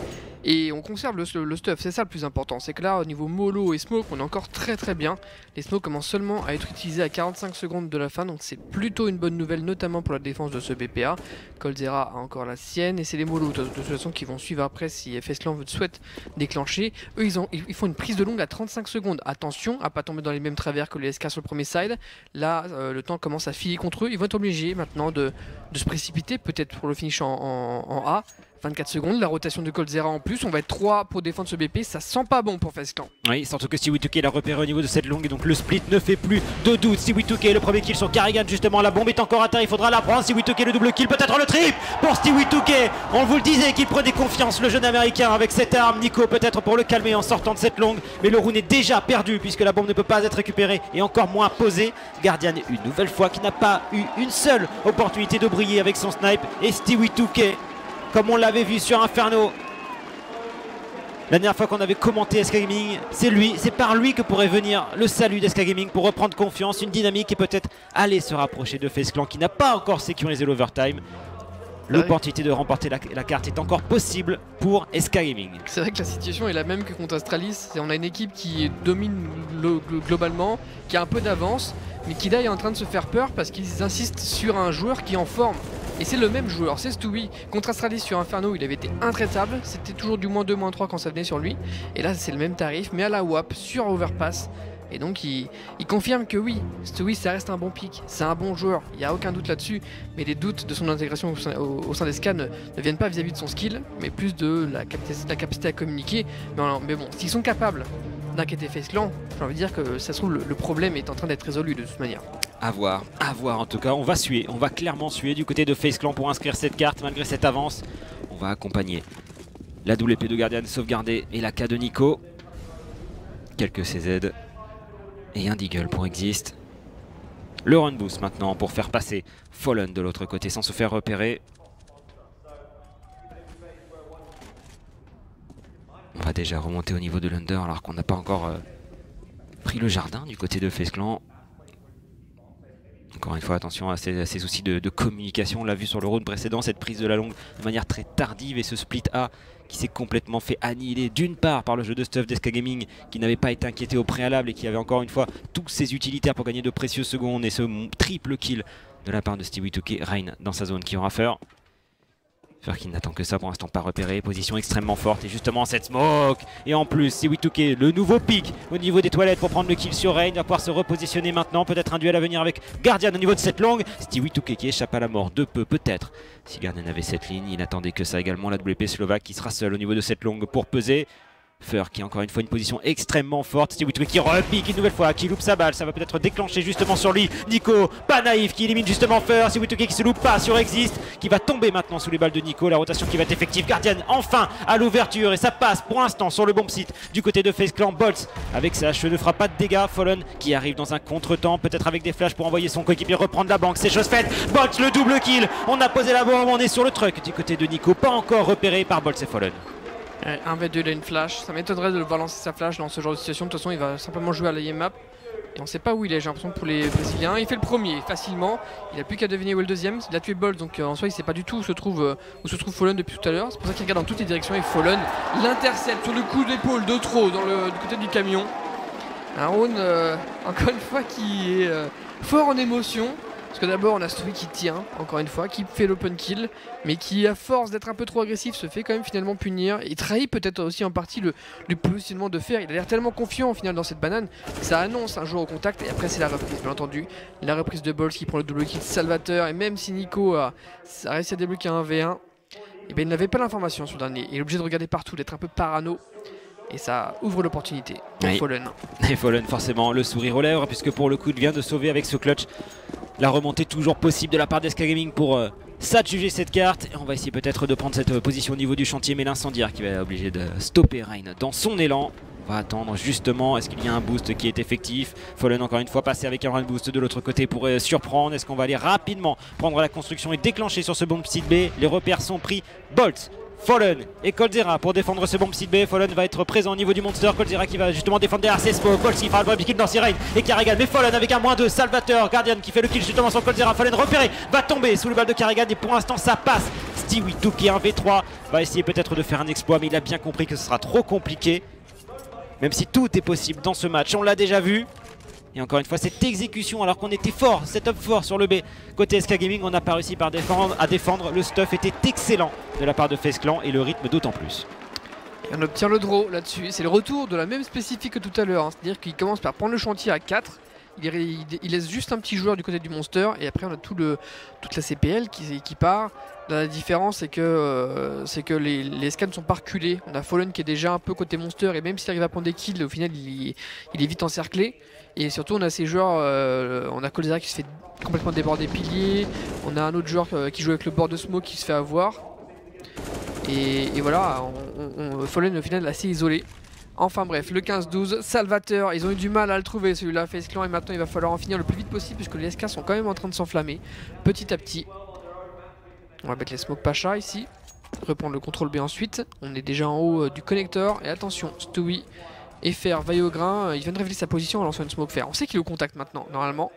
et on conserve le, stuff, c'est ça le plus important. C'est que là, au niveau mollo et smoke, on est encore très très bien. Les smokes commencent seulement à être utilisés à 45 secondes de la fin, donc c'est plutôt une bonne nouvelle, notamment pour la défense de ce BPA. Colzera a encore la sienne, et c'est les mollo de, toute façon qui vont suivre après si FSLAN souhaite déclencher. Eux, ils, ont, ils font une prise de longue à 35 secondes. Attention à pas tomber dans les mêmes travers que les SK sur le premier side. Là, euh, le temps commence à filer contre eux. Ils vont être obligés maintenant de, se précipiter, peut-être pour le finish en A. 24 secondes, la rotation de Coldzera en plus, on va être 3 pour défendre ce BP, ça sent pas bon pour Clan. Oui, surtout que Siwituke l'a repéré au niveau de cette longue et donc le split ne fait plus de doute. Siwituke, le premier kill sur Carrigan justement, la bombe est encore à terre, il faudra la prendre. Siwituke le double kill, peut-être le triple pour Siwituke. On vous le disait qu'il prenait confiance, le jeune américain avec cette arme. Nico peut-être pour le calmer en sortant de cette longue, mais le round est déjà perdu puisque la bombe ne peut pas être récupérée et encore moins posée. Guardian une nouvelle fois qui n'a pas eu une seule opportunité de briller avec son snipe et Stewie comme on l'avait vu sur Inferno. La dernière fois qu'on avait commenté SK Gaming, c'est lui, c'est par lui que pourrait venir le salut d'SK Gaming pour reprendre confiance, une dynamique et peut-être aller se rapprocher de Face Clan qui n'a pas encore sécurisé l'overtime. L'opportunité de remporter la, carte est encore possible pour SK Gaming. C'est vrai que la situation est la même que contre Astralis. On a une équipe qui domine globalement, qui a un peu d'avance, mais qui là est en train de se faire peur parce qu'ils insistent sur un joueur qui est en forme. Et c'est le même joueur, c'est Stewie. Contre Astralis sur Inferno, il avait été intraitable. C'était toujours du moins 2, moins 3 quand ça venait sur lui. Et là, c'est le même tarif, mais à la WAP, sur Overpass. Et donc il, confirme que oui, Stewie ça reste un bon pic, c'est un bon joueur, il n'y a aucun doute là-dessus, mais les doutes de son intégration au sein, des scans ne, viennent pas vis-à-vis de son skill, mais plus de la, capacité à communiquer. Mais, bon, s'ils sont capables d'inquiéter Face j'ai envie de dire que ça se trouve le, problème est en train d'être résolu de toute manière. A voir, à voir en tout cas, on va suer, on va clairement suer du côté de Face Clan pour inscrire cette carte malgré cette avance. On va accompagner la WP de Guardian sauvegardée et la K de Nico. Quelques CZ et un Deagle pour Exist. Le run boost maintenant pour faire passer Fallen de l'autre côté sans se faire repérer. On va déjà remonter au niveau de l'Under alors qu'on n'a pas encore euh, pris le jardin du côté de Face Clan. Encore une fois, attention à ces, soucis de, communication. On l'a vu sur le round précédent, cette prise de la longue de manière très tardive et ce split A qui s'est complètement fait annihiler d'une part par le jeu de stuff d'Esca Gaming qui n'avait pas été inquiété au préalable et qui avait encore une fois tous ses utilitaires pour gagner de précieux secondes et ce triple kill de la part de Stevie Touquet, Rain dans sa zone qui aura faire qui n'attend que ça pour l'instant pas repéré. Position extrêmement forte et justement cette smoke. Et en plus, c'est Wituke, le nouveau pic au niveau des toilettes pour prendre le kill sur Rain. Il va pouvoir se repositionner maintenant. Peut-être un duel à venir avec Guardian au niveau de cette longue. C'est Wituke qui échappe à la mort de peu, peut-être. Si Guardian avait cette ligne, il attendait que ça également. La WP Slovaque qui sera seul au niveau de cette longue pour peser. Fur qui encore une fois une position extrêmement forte. Steve qui repique une nouvelle fois, qui loupe sa balle. Ça va peut-être déclencher justement sur lui. Nico, pas naïf, qui élimine justement Fur. Steve qui se loupe pas sur Exist, qui va tomber maintenant sous les balles de Nico. La rotation qui va être effective. Guardian enfin à l'ouverture et ça passe pour l'instant sur le bomb site du côté de Face Clan. Bolts avec sa hache ne fera pas de dégâts. Fallen qui arrive dans un contre-temps, peut-être avec des flashs pour envoyer son coéquipier reprendre la banque. C'est chose faite. Bolts le double kill. On a posé la bombe, on est sur le truck du côté de Nico, pas encore repéré par Bolts et Fallen. Un v 2 il a une flash. Ça m'étonnerait de le balancer sa flash dans ce genre de situation. De toute façon, il va simplement jouer à la map. Et on sait pas où il est, j'ai l'impression, pour les Brésiliens. Il fait le premier facilement. Il a plus qu'à deviner où est le deuxième. Il a tué Bolt, donc euh, en soi, il sait pas du tout où se trouve, euh, où se trouve Fallen depuis tout à l'heure. C'est pour ça qu'il regarde dans toutes les directions. Et Fallen l'intercepte sur le coup d'épaule de trop dans le, du côté du camion. Un round, euh, encore une fois, qui est fort en émotion. Parce que d'abord, on a celui qui tient, encore une fois, qui fait l'open kill, mais qui, à force d'être un peu trop agressif, se fait quand même finalement punir. Il trahit peut-être aussi en partie le, positionnement de fer. Il a l'air tellement confiant au final dans cette banane ça annonce un jour au contact. Et après, c'est la reprise, bien entendu. La reprise de Balls qui prend le double kill Salvateur. Et même si Nico a, réussi à débloquer un V1, et bien, il n'avait pas l'information sur le dernier. Il est obligé de regarder partout, d'être un peu parano et ça ouvre l'opportunité pour Fallen. Et Fallen forcément le sourire aux lèvres puisque pour le coup il vient de sauver avec ce clutch la remontée toujours possible de la part d'Esca Gaming pour euh, s'adjuger cette carte. Et on va essayer peut-être de prendre cette euh, position au niveau du chantier, mais l'incendiaire qui va être obligé de stopper Rain dans son élan. On va attendre justement, est-ce qu'il y a un boost qui est effectif? Fallen encore une fois passer avec un run boost de l'autre côté pour euh, surprendre. Est-ce qu'on va aller rapidement prendre la construction et déclencher sur ce bomb site B? Les repères sont pris. Bolt Fallen et Coldzera pour défendre ce bomb site B. Fallen va être présent au niveau du monster. Coldzera qui va justement défendre derrière smoke. Bolt qui fera le kill dans Sirene et Carrigan. Mais Fallen avec un moins de Salvateur. Guardian qui fait le kill justement sur Coldzera. Fallen repéré va tomber sous le bal de Carrigan et pour l'instant ça passe. Stewie qui est un V3 va essayer peut-être de faire un exploit mais il a bien compris que ce sera trop compliqué. Même si tout est possible dans ce match, on l'a déjà vu. Et encore une fois, cette exécution, alors qu'on était fort, setup fort sur le B. Côté SK Gaming, on n'a pas réussi à défendre. Le stuff était excellent de la part de Face Clan et le rythme d'autant plus. On obtient le draw là-dessus. C'est le retour de la même spécifique que tout à l'heure. Hein. C'est-à-dire qu'il commence par prendre le chantier à 4. Il, laisse juste un petit joueur du côté du monster. Et après, on a tout le, toute la CPL qui, part. La différence, c'est que, euh, les, les, scans sont pas reculés. On a Fallen qui est déjà un peu côté monster. Et même s'il arrive à prendre des kills, au final, il, est vite encerclé. Et surtout, on a ces joueurs, euh, on a Colzera qui se fait complètement déborder piliers, on a un autre joueur euh, qui joue avec le bord de smoke qui se fait avoir. Et, voilà, on, Fallen au final assez isolé. Enfin bref, le 15-12, Salvateur, ils ont eu du mal à le trouver celui-là, Face Clan, et maintenant il va falloir en finir le plus vite possible puisque les SK sont quand même en train de s'enflammer, petit à petit. On va mettre les smokes Pacha ici, reprendre le contrôle B ensuite. On est déjà en haut euh, du connecteur, et attention, Stewie et faire vaille au grain. Il vient de révéler sa position en lançant une smoke faire. On sait qu'il est au contact maintenant, normalement.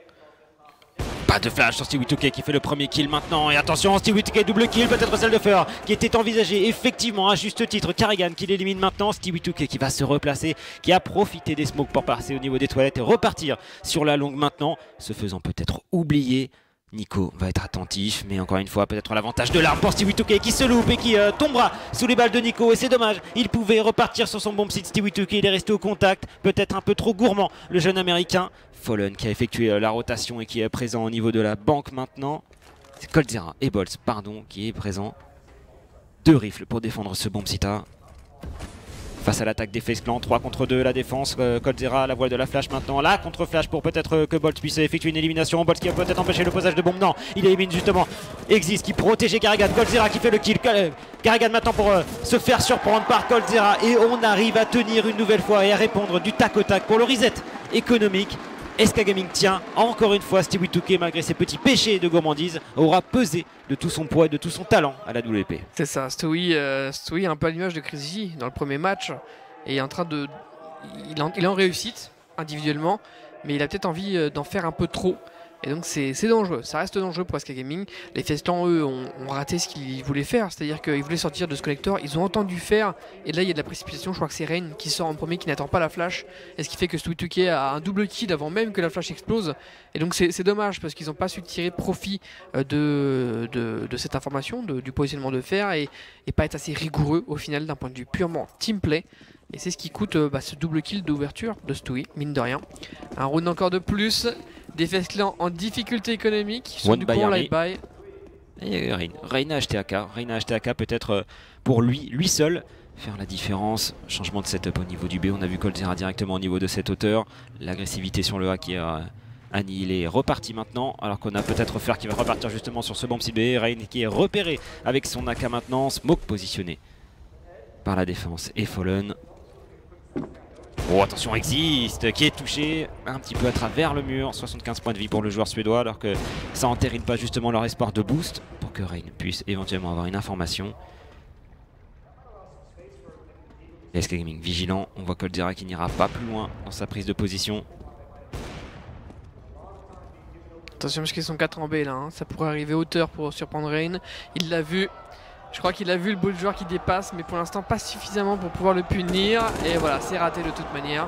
Pas de flash sur Stewie qui fait le premier kill maintenant. Et attention, Stewie double kill, peut-être celle de Fer qui était envisagée effectivement à juste titre. Carrigan qui l'élimine maintenant. Stewie qui va se replacer, qui a profité des smokes pour passer au niveau des toilettes et repartir sur la longue maintenant, se faisant peut-être oublier Nico va être attentif, mais encore une fois, peut-être l'avantage de l'arme pour Stewie Touquet qui se loupe et qui euh, tombera sous les balles de Nico. Et c'est dommage, il pouvait repartir sur son bon site. Il est resté au contact, peut-être un peu trop gourmand, le jeune américain. Fallen qui a effectué euh, la rotation et qui est présent au niveau de la banque maintenant. C'est Coldzera et Bolts, pardon, qui est présent. Deux rifles pour défendre ce bomb sita face à l'attaque des Face Clan. 3 contre 2, la défense. Euh, Coldzera la voile de la flash maintenant. Là, contre flash pour peut-être euh, que Bolt puisse effectuer une élimination. Bolt qui va peut-être empêcher le posage de bombe. Non, il élimine justement Exist qui protégeait Garrigan. Coldzera qui fait le kill. Garrigan maintenant pour se faire surprendre par Coldzera. Et on arrive à tenir une nouvelle fois et à répondre du tac au tac pour le reset économique. SK Gaming tient encore une fois Stewie Touquet malgré ses petits péchés de gourmandise aura pesé de tout son poids et de tout son talent à la WP. C'est ça, Stewie, euh, un peu à l'image de Crazy dans le premier match et est en train de il, est en réussite individuellement mais il a peut-être envie euh, d'en faire un peu trop et donc c'est dangereux, ça reste dangereux pour SK Gaming. Les Festans, eux, ont, raté ce qu'ils voulaient faire, c'est-à-dire qu'ils voulaient sortir de ce collector, ils ont entendu faire, et là il y a de la précipitation, je crois que c'est Rain qui sort en premier, qui n'attend pas la flash, et ce qui fait que Stuituke a un double kill avant même que la flash explose, et donc c'est dommage parce qu'ils n'ont pas su tirer profit euh, de, de, cette information, du positionnement de fer, et, et pas être assez rigoureux au final d'un point de vue purement teamplay. Et c'est ce qui coûte euh, bah, ce double kill d'ouverture de Stewie, mine de rien. Un round encore de plus. Des Clan en difficulté économique. Sur du coup en light buy. Et Reina HTAK. Reina HTAK peut-être euh, pour lui, lui seul, faire la différence. Changement de setup au niveau du B. On a vu Coldzera directement au niveau de cette hauteur. L'agressivité sur le A qui a annihilé. Reparti maintenant. Alors qu'on a peut-être Fer qui va repartir justement sur ce bomb B. Rain qui est repéré avec son AK maintenant. Smoke positionné par la défense. Et Fallen Oh attention existe qui est touché un petit peu à travers le mur. 75 points de vie pour le joueur suédois alors que ça entérine pas justement leur espoir de boost pour que Rain puisse éventuellement avoir une information. SK vigilant, on voit Coldera qui n'ira pas plus loin dans sa prise de position. Attention parce qu'ils sont 4 en B là, hein. ça pourrait arriver hauteur pour surprendre Rain, il l'a vu je crois qu'il a vu le beau joueur qui dépasse, mais pour l'instant pas suffisamment pour pouvoir le punir. Et voilà, c'est raté de toute manière.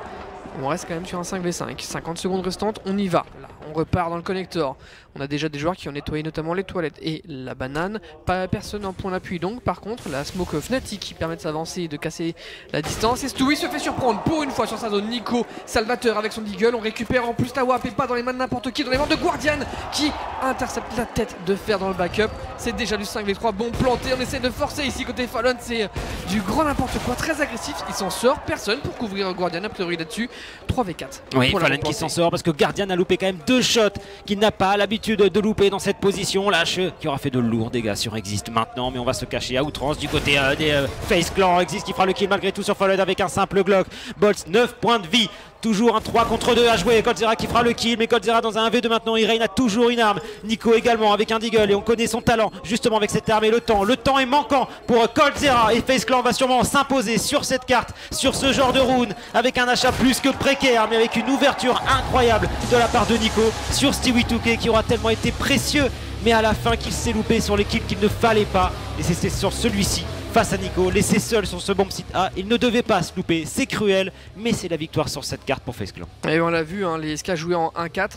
On reste quand même sur un 5v5. 50 secondes restantes, on y va. Là, on repart dans le connector. On a déjà des joueurs qui ont nettoyé notamment les toilettes et la banane. Pas personne en point d'appui donc. Par contre, la smoke Fnatic qui permet de s'avancer et de casser la distance. Et Stewie se fait surprendre pour une fois sur sa zone. Nico Salvateur avec son deagle. On récupère en plus la WAP et pas dans les mains de n'importe qui, dans les mains de Guardian qui intercepte la tête de fer dans le backup. C'est déjà du 5v3 bon planté. On essaie de forcer ici côté Fallon. C'est du grand n'importe quoi, très agressif. Il s'en sort. Personne pour couvrir Guardian a priori là-dessus. 3v4. Oui, Fallon qui s'en sort parce que Guardian a loupé quand même deux shots qu'il n'a pas l'habitude de louper dans cette position. Lâche qui aura fait de lourds dégâts sur Exist maintenant, mais on va se cacher à outrance du côté euh, des euh, Face Clan. Exist qui fera le kill malgré tout sur Fallen avec un simple Glock. Bolts 9 points de vie. Toujours un 3 contre 2 à jouer. Coldzera qui fera le kill, mais Coldzera dans un 1v2 maintenant. Irene a toujours une arme. Nico également avec un Deagle et on connaît son talent justement avec cette arme et le temps. Le temps est manquant pour Coldzera et Face Clan va sûrement s'imposer sur cette carte, sur ce genre de rune, avec un achat plus que précaire, mais avec une ouverture incroyable de la part de Nico sur Stewie Touquet qui aura tellement été précieux, mais à la fin qu'il s'est loupé sur l'équipe qu'il ne fallait pas. Et c'est sur celui-ci face à Nico, laissé seul sur ce bomb site A. Il ne devait pas se louper, c'est cruel, mais c'est la victoire sur cette carte pour Face Clan. Et on l'a vu, hein, les SK jouaient en 1-4.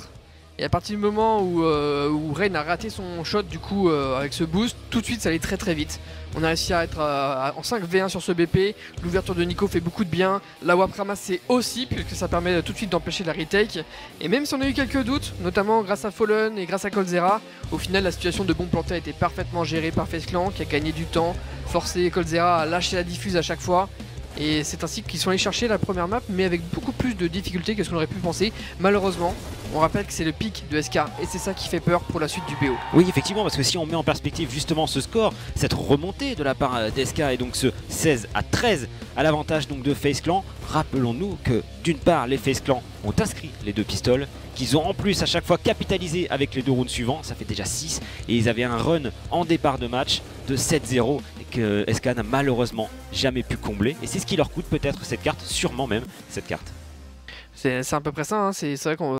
Et à partir du moment où, euh, a raté son shot du coup euh, avec ce boost, tout de suite ça allait très très vite. On a réussi à être euh, en 5v1 sur ce BP, l'ouverture de Nico fait beaucoup de bien, la WAP ramassée aussi puisque ça permet tout de suite d'empêcher la retake. Et même si on a eu quelques doutes, notamment grâce à Fallen et grâce à Colzera, au final la situation de bon planté a été parfaitement gérée par Clan qui a gagné du temps, forcé Colzera à lâcher la diffuse à chaque fois. Et c'est ainsi qu'ils sont allés chercher la première map, mais avec beaucoup plus de difficultés que ce qu'on aurait pu penser. Malheureusement, on rappelle que c'est le pic de SK, et c'est ça qui fait peur pour la suite du BO. Oui, effectivement, parce que si on met en perspective justement ce score, cette remontée de la part euh, d'SK, et donc ce 16 à 13 à l'avantage donc de Face Clan, rappelons-nous que d'une part, les Face Clan ont inscrit les deux pistoles, qu'ils ont en plus à chaque fois capitalisé avec les deux rounds suivants, ça fait déjà 6, et ils avaient un run en départ de match de 7-0 et que SK n'a malheureusement jamais pu combler. Et c'est ce qui leur coûte peut-être cette carte, sûrement même cette carte. C'est à peu près ça, hein. c'est vrai qu'on